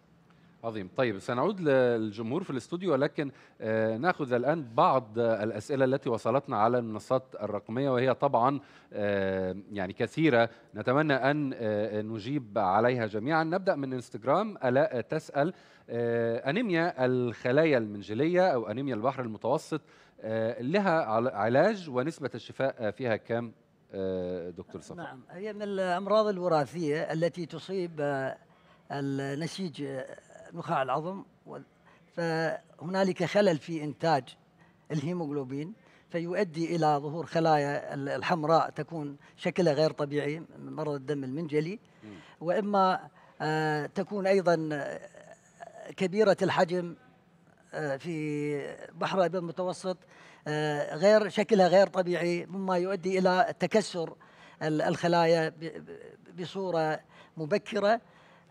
[SPEAKER 1] عظيم. طيب سنعود للجمهور في الاستوديو ولكن آه، ناخذ الآن بعض الأسئلة التي وصلتنا على المنصات الرقمية وهي طبعا آه، يعني كثيرة. نتمنى أن آه، نجيب عليها جميعا. نبدأ من إنستغرام. الاء تسأل أنيميا الخلايا المنجلية أو أنيميا البحر المتوسط لها عل- علاج ونسبة الشفاء فيها كم دكتور صفا؟
[SPEAKER 2] نعم. هي من الأمراض الوراثية التي تصيب النسيج نخاع العظم فهنالك خلل في إنتاج الهيموغلوبين فيؤدي إلى ظهور خلايا ال- الحمراء تكون شكلها غير طبيعي من مرض الدم المنجلي. وإما آه، تكون أيضا آه، كبيرة الحجم آه، في بحر الأبيض المتوسط غير شكلها غير طبيعي مما يؤدي إلى تكسر ال- الخلايا ب- ب-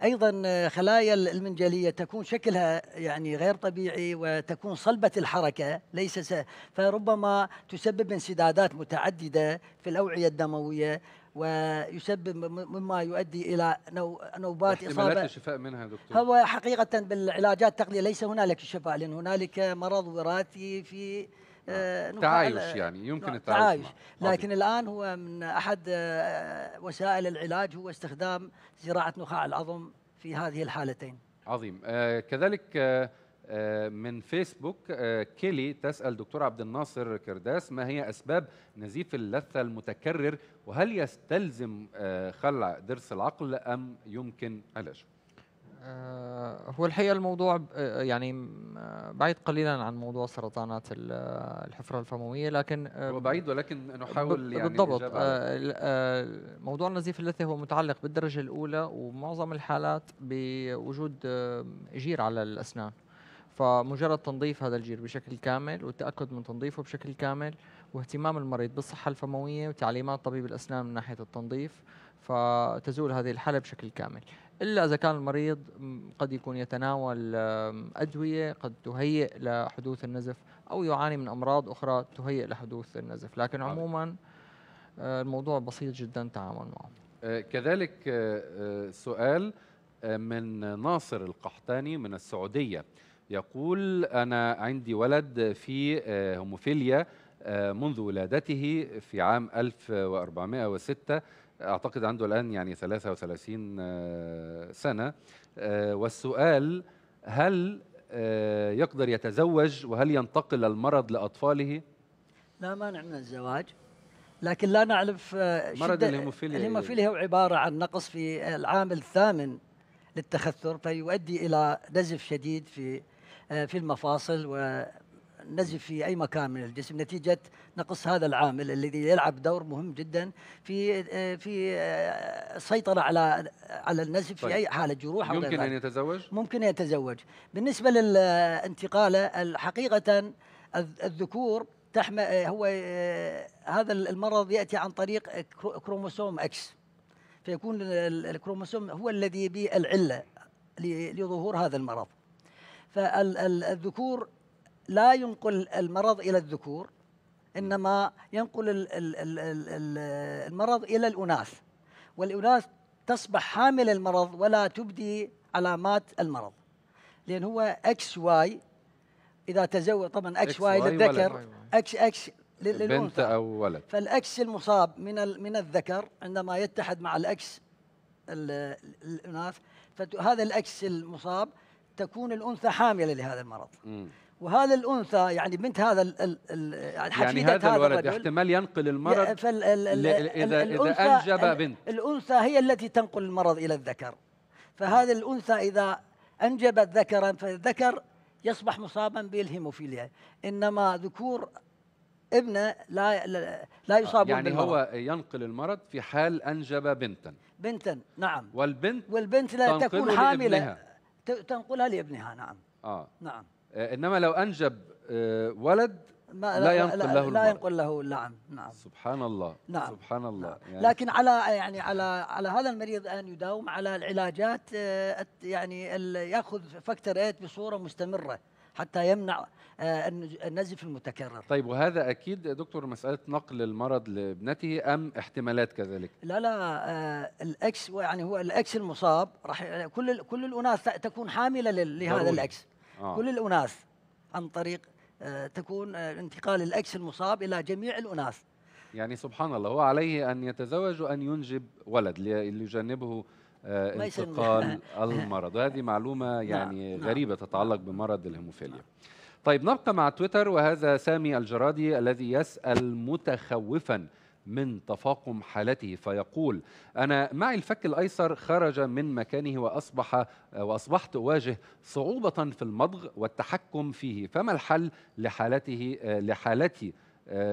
[SPEAKER 2] أيضا آه، خلايا المنجلية تكون شكلها يعني غير طبيعي وتكون صلبة الحركة ليس س... فربما تسبب انسدادات متعددة في الأوعية الدموية ويسبب مما يؤدي نو... نوبات إصابة.
[SPEAKER 1] الشفاء منها دكتور.
[SPEAKER 2] هو حقيقة بالعلاجات التقليدية ليس هنالك شفاء لأن هنالك مرض وراثي في
[SPEAKER 1] تعايش
[SPEAKER 2] ال-
[SPEAKER 1] يعني يمكن التعايش
[SPEAKER 2] تعايش.
[SPEAKER 1] معه.
[SPEAKER 2] لكن الآن هو من أحد آه، وسائل العلاج هو استخدام زراعة نخاع العظم في هذه الحالتين.
[SPEAKER 1] عظيم. آه كذلك آه آه من فيسبوك آه كيلي تسأل دكتور عبد الناصر كرداس ما هي أسباب نزيف اللثة المتكرر وهل يستلزم آه خلع ضرس العقل أم يمكن علاجه؟
[SPEAKER 3] آه، هو الحقيقة الموضوع آه، يعني آه، بعيد قليلا عن موضوع سرطانات ال- الحفرة الفموية لكن
[SPEAKER 1] هو بعيد ولكن نحاول يعني
[SPEAKER 3] بالضبط موضوع النزيف اللثي هو متعلق بالدرجة الأولى ومعظم الحالات بوجود جير على الأسنان. فمجرد تنظيف هذا الجير بشكل كامل والتأكد من تنظيفه بشكل كامل واهتمام المريض بالصحة الفموية وتعليمات طبيب الأسنان من ناحية التنظيف فتزول هذه الحالة بشكل كامل. إلا إذا كان المريض قد يكون يتناول أدوية قد تهيئ لحدوث النزف أو يعاني من أمراض أخرى تهيئ لحدوث النزف. لكن. عموما آه، الموضوع بسيط جدا التعامل معه
[SPEAKER 1] آه كذلك آه سؤال من ناصر القحطاني من السعودية. يقول أنا عندي ولد في آه هوموفيليا آه منذ ولادته في عام 1406 أعتقد عنده الآن يعني 33 آه سنة. والسؤال هل يقدر يتزوج وهل ينتقل المرض لأطفاله؟
[SPEAKER 2] لا مانع من الزواج لكن لا نعرف
[SPEAKER 1] مرض الهيموفيليا.
[SPEAKER 2] الهيموفيليا هو عبارة عن نقص في العامل الثامن للتخثر فيؤدي إلى نزف شديد في في المفاصل ونزف في أي مكان من الجسم نتيجة نقص هذا العامل الذي يلعب دور مهم جدا في آه، في آه، السيطرة على على النزف
[SPEAKER 1] طيب.
[SPEAKER 2] في أي حالة جروح أو غير
[SPEAKER 1] يمكن أن. يتزوج؟
[SPEAKER 2] ممكن يتزوج بالنسبة للانتقال حقيقة الذ- الذكور تحمل هو آه، هذا المرض يأتي عن طريق كرو- كروموسوم X فيكون ال- الكروموسوم هو الذي به العلة ل- لظهور هذا المرض فالذكور لا ينقل المرض إلى الذكور إنما ينقل ال- ال- ال- ال- ال- المرض إلى الأناث والأناث تصبح حامل المرض ولا تبدي علامات المرض. لأن هو XY إذا تزوج طبعا
[SPEAKER 1] XY
[SPEAKER 2] للذكر
[SPEAKER 1] ولد.
[SPEAKER 2] إكس
[SPEAKER 1] إكس
[SPEAKER 2] للأنثى.
[SPEAKER 1] أو ولد.
[SPEAKER 2] فال X المصاب من من الذكر عندما يتحد مع ال X ال- الأناث فهذا الإكس المصاب تكون الأنثى حاملة لهذا المرض.
[SPEAKER 1] مم.
[SPEAKER 2] وهذا الأنثى يعني بنت هذا ال ال يعني
[SPEAKER 1] يعني هذا الولد
[SPEAKER 2] الرجل
[SPEAKER 1] احتمال ينقل المرض
[SPEAKER 2] فال الأنثى-
[SPEAKER 1] أنجب
[SPEAKER 2] ال-
[SPEAKER 1] بنت.
[SPEAKER 2] الأنثى هي التي تنقل المرض إلى الذكر. فهذه الأنثى إذا انجبت ذكرا فالذكر يصبح مصابا بالهيموفيليا. إنما ذكور ابنة لا لا, لا يصابون
[SPEAKER 1] يعني
[SPEAKER 2] بالمرض.
[SPEAKER 1] هو ينقل المرض في حال أنجب بنتا.
[SPEAKER 2] بنتا نعم.
[SPEAKER 1] والبنت
[SPEAKER 2] والبنت لا تكون حاملة. تنقلها لابنها نعم
[SPEAKER 1] آه
[SPEAKER 2] نعم
[SPEAKER 1] آه، إنما لو أنجب آه، ولد
[SPEAKER 2] ما
[SPEAKER 1] لا ينقل له
[SPEAKER 2] لا. ينقل له نعم نعم
[SPEAKER 1] سبحان الله
[SPEAKER 2] نعم.
[SPEAKER 1] سبحان الله
[SPEAKER 2] نعم. لكن على يعني على على هذا المريض أن يداوم على العلاجات آه، يعني يأخذ فاكتور 8 بصورة مستمرة حتى يمنع النزف المتكرر
[SPEAKER 1] طيب وهذا أكيد دكتور مسألة نقل المرض لابنته أم احتمالات كذلك
[SPEAKER 2] لا لا آه، الإكس يعني هو الإكس المصاب راح ي- كل كل الأناث تكون حاملة لهذا
[SPEAKER 1] ضروري.
[SPEAKER 2] ال X
[SPEAKER 1] آه.
[SPEAKER 2] كل الأناث عن طريق آه، تكون آه، انتقال ال X المصاب إلى جميع الأناث
[SPEAKER 1] يعني سبحان الله هو عليه أن يتزوج وأن ينجب ولد لي- ليجنبه آه،. انتقال المرض وهذه معلومة يعني
[SPEAKER 2] نعم.
[SPEAKER 1] غريبة تتعلق بمرض الهيموفيليا طيب نبقى مع تويتر وهذا سامي الجرادي الذي يسأل متخوفا من تفاقم حالته فيقول أنا معي الفك الأيسر خرج من مكانه وأصبح وأصبحت أواجه صعوبة في المضغ والتحكم فيه. فما الحل لحالته لحالتي؟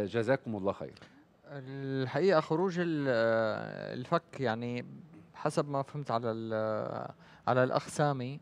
[SPEAKER 1] جزاكم الله خير.
[SPEAKER 3] الحقيقة خروج ال- الفك يعني حسب ما فهمت على على الأخ سامي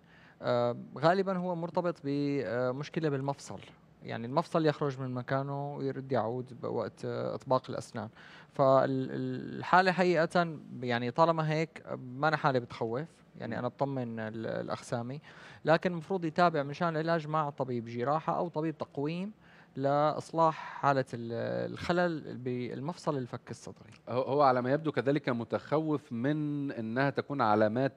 [SPEAKER 3] غالبا هو مرتبط بمشكلة بالمفصل. يعني المفصل يخرج من مكانه ويرد يعود بوقت آه، إطباق الأسنان. فالحالة حقيقه يعني طالما هيك ما أنا حاله بتخوف. يعني أنا بطمن ال- الاخ سامي لكن المفروض يتابع مشان العلاج مع طبيب جراحة أو طبيب تقويم. لإصلاح حالة ال- الخلل بالمفصل الفك الصدري.
[SPEAKER 1] هو على ما يبدو كذلك متخوف من أنها تكون علامات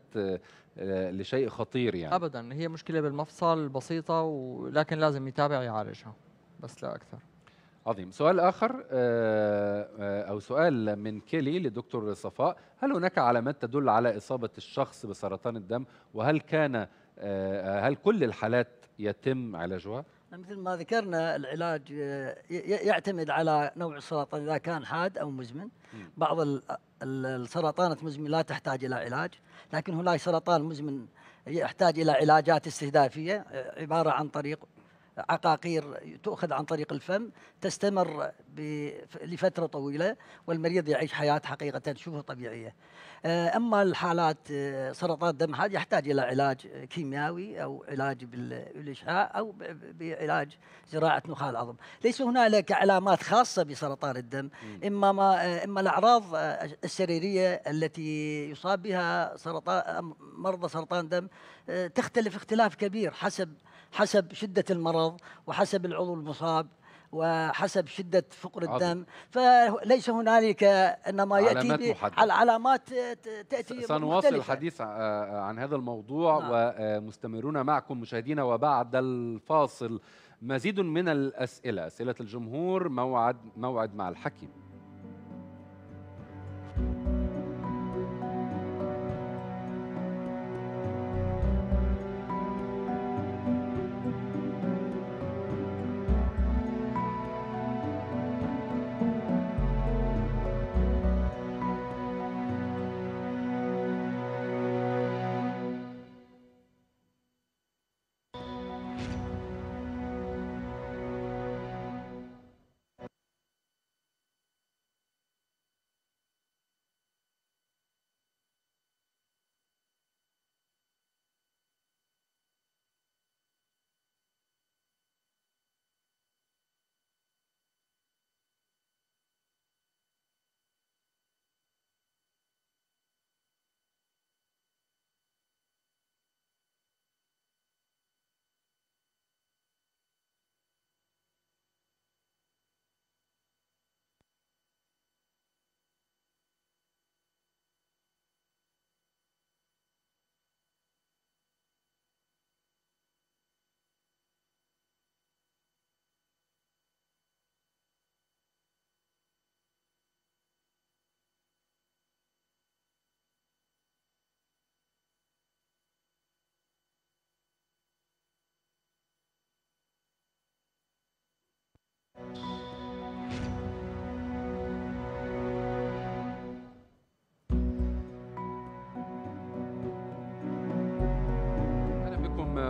[SPEAKER 1] آه، لشيء خطير يعني.
[SPEAKER 3] ابدا هي مشكلة بالمفصل بسيطة ولكن لازم يتابع يعالجها بس لا أكثر.
[SPEAKER 1] عظيم. سؤال آخر آه، آه، أو سؤال من كيلي لدكتور صفاء. هل هناك علامات تدل على إصابة الشخص بسرطان الدم؟ وهل كان هل كل الحالات يتم علاجها؟
[SPEAKER 2] مثل ما ذكرنا العلاج آه، يعتمد على نوع السرطان إذا كان حاد أو مزمن. بعض ال- ال- السرطانات المزمنه لا تحتاج إلى علاج لكن هناك سرطان مزمن يحتاج إلى علاجات استهدافية آه، عبارة عن طريق عقاقير تؤخذ عن طريق الفم تستمر لفترة طويلة والمريض يعيش حياة حقيقة شبه طبيعية. آه، أما الحالات آه، سرطان الدم هذا يحتاج إلى علاج كيميائي أو علاج بال- بالإشعاع أو ب- ب- بعلاج زراعة نخاع العظم، ليس هنالك علامات خاصة بسرطان الدم، إما ما آه، إما الأعراض آه، السريرية التي يصاب بها سرطان مرضى سرطان الدم آه، تختلف اختلاف كبير حسب حسب شدة المرض وحسب العضو المصاب وحسب شدة فقر. الدم فليس هنالك إنما يأتي
[SPEAKER 1] علامات محددة.
[SPEAKER 2] على علامات آه، ت- تأتي
[SPEAKER 1] سنواصل
[SPEAKER 2] مختلفة.
[SPEAKER 1] الحديث آه، عن هذا الموضوع
[SPEAKER 2] نعم.
[SPEAKER 1] ومستمرون معكم مشاهدينا وبعد الفاصل مزيد من الأسئلة أسئلة الجمهور موعد موعد مع الحكيم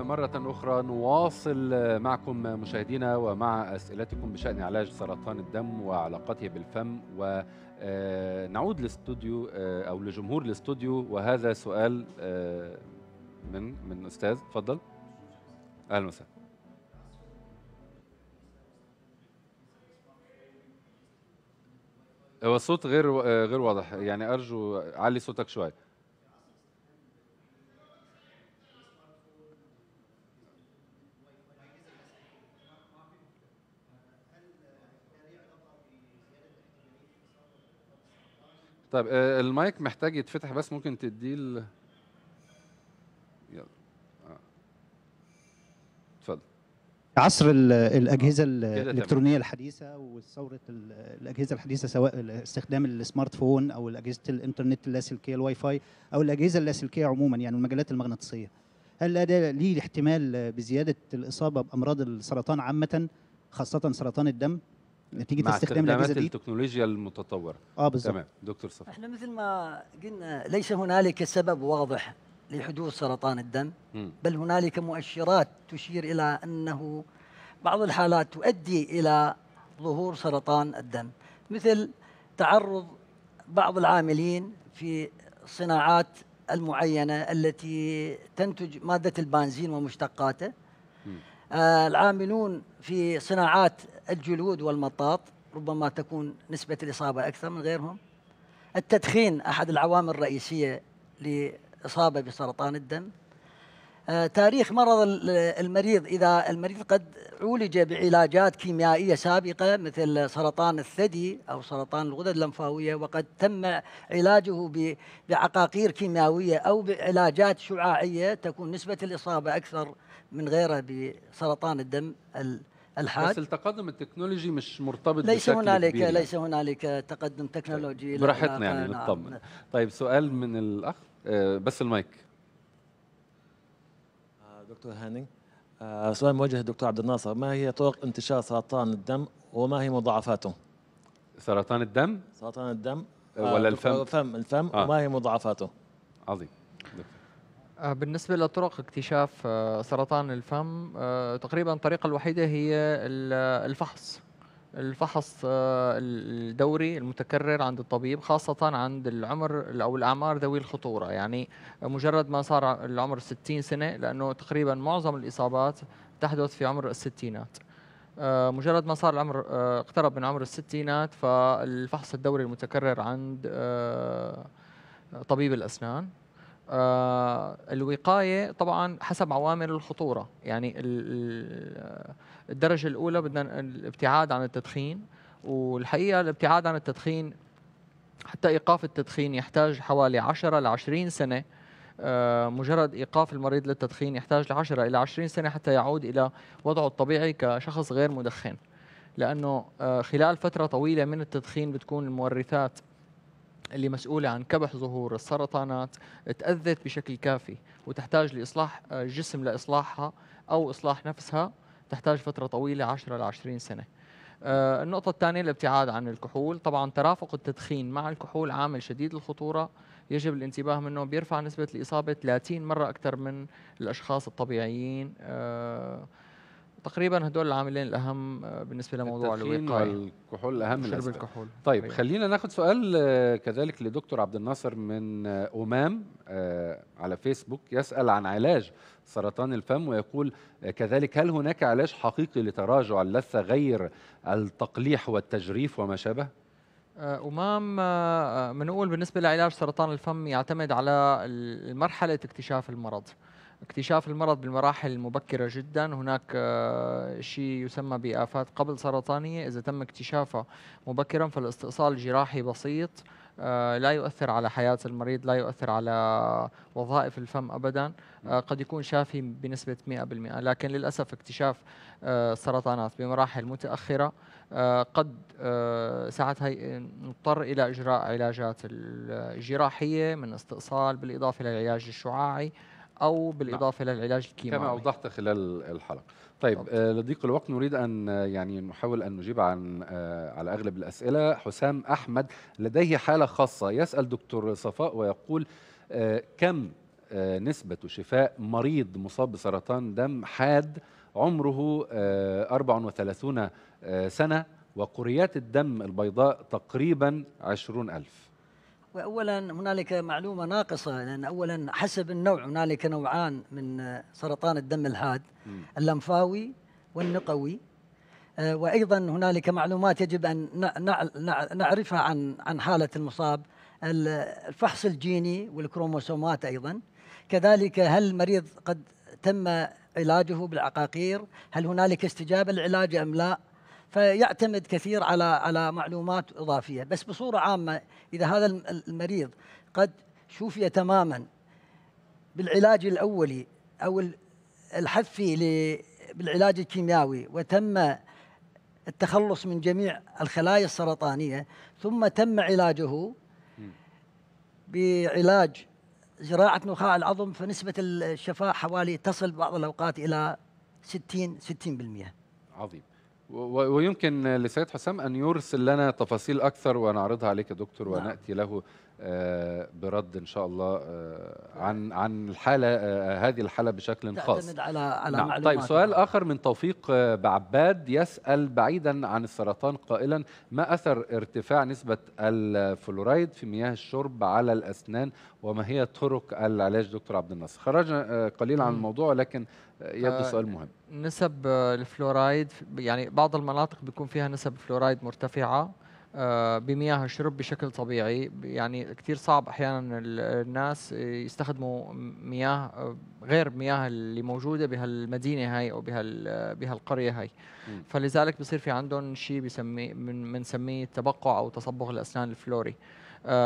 [SPEAKER 1] مرة أخرى نواصل معكم مشاهدينا ومع أسئلتكم بشأن علاج سرطان الدم وعلاقته بالفم ونعود للاستوديو آه، أو لجمهور الاستوديو. وهذا سؤال آه، من من أستاذ تفضل. أهلا وسهلا. هو الصوت غير آه، غير واضح. يعني أرجو علي صوتك شوي. طيب آه، المايك محتاج يتفتح بس ممكن تديه ال... يلا. آه. اتفضل.
[SPEAKER 8] عصر ال- الأجهزة ال-
[SPEAKER 1] كده تمام.
[SPEAKER 8] الإلكترونية الحديثة وثورة ال- الأجهزة الحديثة سواء استخدام ال smart phone أو الأجهزة الإنترنت اللاسلكية الواي فاي أو الأجهزة اللاسلكية عموما يعني المجالات المغناطيسية. هل ده ليه احتمال بزيادة الإصابة بأمراض السرطان عامة خاصة سرطان الدم؟ نتيجة
[SPEAKER 1] مع
[SPEAKER 8] استخدام الأجهزة دي؟
[SPEAKER 1] التكنولوجيا المتطورة
[SPEAKER 8] آه بالظبط
[SPEAKER 1] تمام دكتور صفا
[SPEAKER 2] إحنا مثل ما قلنا ليس هنالك سبب واضح لحدوث سرطان الدم. بل هنالك مؤشرات تشير إلى أنه بعض الحالات تؤدي إلى ظهور سرطان الدم مثل تعرض بعض العاملين في الصناعات المعينة التي تنتج مادة البنزين ومشتقاته. آه العاملون في صناعات الجلود والمطاط ربما تكون نسبة الإصابة أكثر من غيرهم. التدخين أحد العوامل الرئيسية لاصابه بسرطان الدم. آه، تاريخ مرض ال- المريض. إذا المريض قد عولج بعلاجات كيميائية سابقة مثل سرطان الثدي أو سرطان الغدد اللمفاوية وقد تم علاجه بعقاقير كيميائية أو بعلاجات شعاعية تكون نسبة الإصابة أكثر من غيره بسرطان الدم ال-
[SPEAKER 1] بس
[SPEAKER 2] الحاد
[SPEAKER 1] التقدم التكنولوجي مش مرتبط
[SPEAKER 2] ليس
[SPEAKER 1] بشكل
[SPEAKER 2] هنالك
[SPEAKER 1] كبير يعني.
[SPEAKER 2] ليس هنالك تقدم تكنولوجي
[SPEAKER 1] براحتنا يعني
[SPEAKER 2] نعم.
[SPEAKER 1] نطمن طيب سؤال من الأخ آه، بس المايك
[SPEAKER 9] دكتور هاني آه، سؤال موجه للدكتور عبد الناصر ما هي طرق انتشار سرطان الدم وما هي مضاعفاته؟
[SPEAKER 1] سرطان الدم
[SPEAKER 9] سرطان الدم
[SPEAKER 1] آه، ولا الفم؟
[SPEAKER 9] الفم الفم
[SPEAKER 1] آه.
[SPEAKER 9] وما هي مضاعفاته؟
[SPEAKER 1] عظيم
[SPEAKER 3] آه، بالنسبة لطرق اكتشاف آه، سرطان الفم آه، تقريبا الطريقة الوحيدة هي ال- الفحص. الفحص آه، الدوري المتكرر عند الطبيب خاصة عند العمر أو الأعمار ذوي الخطورة. يعني مجرد ما صار العمر 60 سنة لأنه تقريبا معظم الإصابات تحدث في عمر الستينات. آه، مجرد ما صار العمر آه، اقترب من عمر الستينات فالفحص الدوري المتكرر عند آه، طبيب الأسنان. آه، الوقاية طبعا حسب عوامل الخطورة. يعني ال- ال- الدرجة الأولى بدنا الابتعاد عن التدخين والحقيقة الابتعاد عن التدخين حتى إيقاف التدخين يحتاج حوالي 10 ل 20 سنة. آه، مجرد إيقاف المريض للتدخين يحتاج ل 10 إلى 20 سنة حتى يعود إلى وضعه الطبيعي كشخص غير مدخن. لأنه آه، خلال فترة طويلة من التدخين بتكون المورثات اللي مسؤولة عن كبح ظهور السرطانات تأذت بشكل كافي وتحتاج لإصلاح آه، الجسم لإصلاحها أو إصلاح نفسها تحتاج فترة طويلة 10 ل 20 سنة. آه، النقطة الثانية الابتعاد عن الكحول. طبعا ترافق التدخين مع الكحول عامل شديد الخطورة يجب الانتباه منه بيرفع نسبة الإصابة 30 مرة أكثر من الأشخاص الطبيعيين. آه، تقريبا هدول العاملين الأهم آه، بالنسبة لموضوع
[SPEAKER 1] التدخين
[SPEAKER 3] الوقاية
[SPEAKER 1] والكحول أهم
[SPEAKER 3] شرب الكحول
[SPEAKER 1] طيب
[SPEAKER 3] تقريباً.
[SPEAKER 1] خلينا ناخد سؤال آه، كذلك لدكتور عبد الناصر من آه، أمام آه، على فيسبوك يسأل عن علاج سرطان الفم ويقول كذلك هل هناك علاج حقيقي لتراجع اللثة غير التقليح والتجريف وما شابه؟
[SPEAKER 3] أمام بنقول بالنسبة لعلاج سرطان الفم يعتمد على مرحلة اكتشاف المرض اكتشاف المرض بالمراحل المبكرة جدا. هناك آه، شيء يسمى بآفات قبل سرطانية. إذا تم اكتشافها مبكرا فالاستئصال الجراحي بسيط آه، لا يؤثر على حياة المريض لا يؤثر على وظائف الفم أبدا. آه، قد يكون شافي بنسبة 100% لكن للأسف اكتشاف السرطانات بمراحل متأخرة قد ساعتها نضطر إلى إجراء علاجات الجراحية من استئصال بالإضافة للعلاج الشعاعي. أو بالإضافة للعلاج
[SPEAKER 1] كما
[SPEAKER 3] الكيماوي.
[SPEAKER 1] أوضحت خلال الحلقة. طيب آه، لضيق الوقت نريد أن آه، يعني نحاول أن نجيب عن آه، على أغلب الأسئلة. حسام أحمد لديه حالة خاصة. يسأل دكتور صفاء ويقول آه، كم آه، نسبة شفاء مريض مصاب بسرطان دم حاد عمره آه، 34 آه، سنة وقريات الدم البيضاء تقريبا 20 ألف؟
[SPEAKER 2] واولا هنالك معلومة ناقصة لأن اولا حسب النوع هنالك نوعان من سرطان الدم الحاد اللمفاوي والنقوي. آه، وأيضا هنالك معلومات يجب أن نع- نع- نع- نعرفها عن عن حالة المصاب ال- الفحص الجيني والكروموسومات أيضا. كذلك هل المريض قد تم علاجه بالعقاقير؟ هل هنالك استجابة للعلاج أم لا؟ فيعتمد كثير على على معلومات إضافية. بس بصورة عامة إذا هذا الم- المريض قد شوفي تماما بالعلاج الأولي أو ال- الحثي بالعلاج الكيميائي وتم التخلص من جميع الخلايا السرطانية ثم تم علاجه بعلاج زراعة نخاع العظم فنسبة الشفاء حوالي تصل بعض الأوقات إلى 60 60%
[SPEAKER 1] عظيم. ويمكن لسيد حسام أن يرسل لنا تفاصيل أكثر ونعرضها عليك يا دكتور
[SPEAKER 2] نعم.
[SPEAKER 1] ونأتي له آه، برد إن شاء الله آه، عن عن الحالة آه، هذه الحالة بشكل خاص
[SPEAKER 2] تعتمد على على
[SPEAKER 1] نعم. طيب سؤال آخر من توفيق بعباد يسأل بعيدا عن السرطان قائلا ما أثر ارتفاع نسبة الفلورايد في مياه الشرب على الأسنان وما هي طرق العلاج دكتور عبد الناصر خرجنا قليلا عن. الموضوع لكن يبدو
[SPEAKER 3] آه،
[SPEAKER 1] سؤال مهم.
[SPEAKER 3] نسب آه، الفلورايد يعني بعض المناطق بيكون فيها نسب فلورايد مرتفعة آه، بمياه الشرب بشكل طبيعي. يعني كثير صعب أحيانا ال- الناس يستخدموا مياه غير مياه اللي موجودة بهالمدينة هاي أو بهال بهالقرية هاي. فلذلك بصير في عندهم شيء بسميه من بنسميه تبقع أو تصبغ الأسنان الفلوري.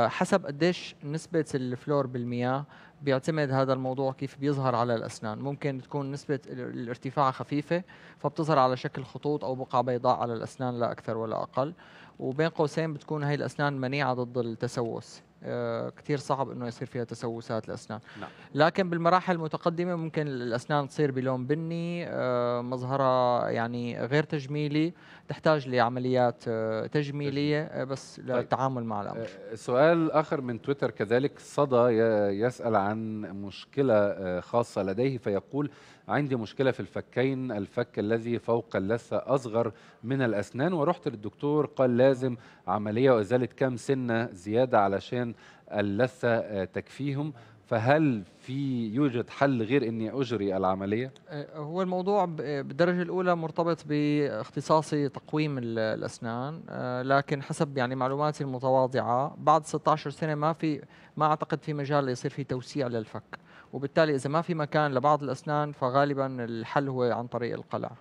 [SPEAKER 3] حسب قديش نسبة الفلور بالمياه بيعتمد هذا الموضوع كيف بيظهر على الأسنان. ممكن تكون نسبة ال- الارتفاع خفيفة فبتظهر على شكل خطوط أو بقع بيضاء على الأسنان لا أكثر ولا أقل. وبين قوسين بتكون هاي الأسنان منيعة ضد التسوس. آه، كتير صعب إنه يصير فيها تسوسات الاسنان
[SPEAKER 1] نعم.
[SPEAKER 3] لكن بالمراحل المتقدمة ممكن الأسنان تصير بلون بني آه، مظهرها يعني غير تجميلي تحتاج لعمليات آه، تجميلية بس للتعامل مع
[SPEAKER 1] الأمر. سؤال آخر من تويتر. كذلك صدى ي- يسأل عن مشكلة آه، خاصة لديه فيقول عندي مشكلة في الفكين الفك الذي فوق اللثة أصغر من الأسنان. ورحت للدكتور قال لازم عملية وإزالة كام سنة زيادة علشان اللثة آه، تكفيهم. فهل في يوجد حل غير إني أجري العملية؟
[SPEAKER 3] آه، هو الموضوع ب- بالدرجة الأولى مرتبط باختصاصي تقويم ال- الأسنان آه، لكن حسب يعني معلوماتي المتواضعة بعد 16 سنة ما في ما أعتقد في مجال يصير في توسيع للفك. وبالتالي إذا ما في مكان لبعض الأسنان فغالبا الحل هو عن طريق القلع.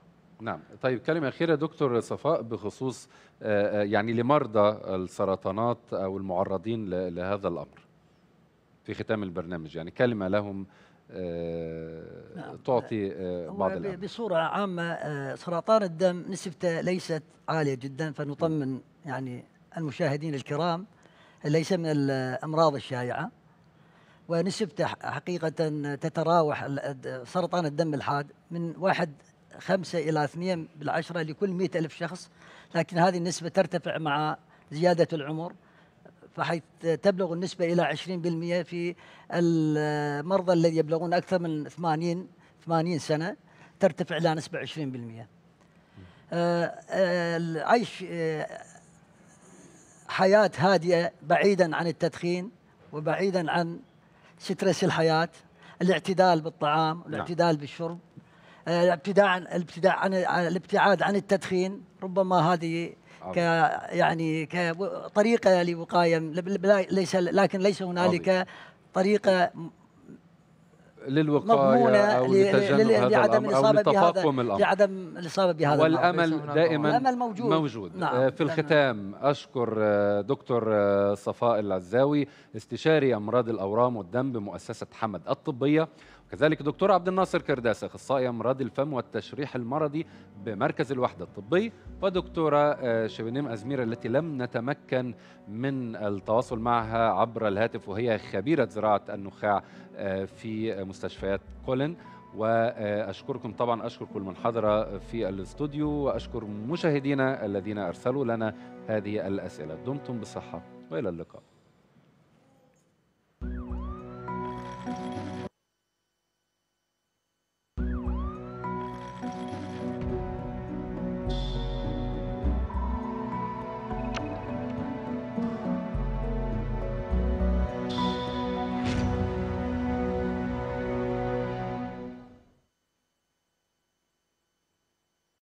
[SPEAKER 1] نعم. طيب كلمة أخيرة دكتور صفاء بخصوص آه، آه، يعني لمرضى السرطانات أو المعرضين لهذا الأمر في ختام البرنامج. يعني كلمة لهم آه،
[SPEAKER 2] نعم.
[SPEAKER 1] تعطي بعض الأمل
[SPEAKER 2] بصورة عامة سرطان الدم نسبته ليست عالية جدا فنطمن يعني المشاهدين الكرام ليس من الأمراض الشائعة ونسبته حقيقة تتراوح سرطان الدم الحاد من واحد خمسة إلى اثنين بالعشرة لكل مئة ألف شخص لكن هذه النسبة ترتفع مع زيادة العمر فحيث تبلغ النسبة إلى 20% في المرضى الذي يبلغون أكثر من 80 80 سنة ترتفع إلى نسبة 20% آه، آه، العيش آه، حياة هادئة بعيدا عن التدخين وبعيدا عن سترس الحياة الاعتدال بالطعام والاعتدال بالشرب آه، الابتداء عن الابتداء عن عن- الابتعاد عن التدخين ربما هذه ك يعني كطريقة لوقاية ليس لكن ليس هنالك طريقة
[SPEAKER 1] للوقاية
[SPEAKER 2] مضمونة
[SPEAKER 1] أو
[SPEAKER 2] ل-
[SPEAKER 1] لتجنب هذا
[SPEAKER 2] لعدم الإصابة بهذا
[SPEAKER 1] الأمر.
[SPEAKER 2] لعدم الإصابة بهذا.
[SPEAKER 1] والأمل دائما
[SPEAKER 2] الامل موجود.
[SPEAKER 1] موجود.
[SPEAKER 2] نعم.
[SPEAKER 1] آه، في الختام أشكر آه، دكتور آه، صفاء العزاوي استشاري أمراض الأورام والدم بمؤسسة حمد الطبية. وكذلك دكتور عبد الناصر كرداس أخصائي أمراض الفم والتشريح المرضي بمركز الوحدة الطبي ودكتورة آه، شبنيم ازمير التي لم نتمكن من التواصل معها عبر الهاتف وهي خبيرة زراعة النخاع آه، في مستشفيات كولن. وأشكركم طبعا أشكر كل من حضر في الاستوديو وأشكر مشاهدينا الذين أرسلوا لنا هذه الأسئلة. دمتم بصحة وإلى اللقاء.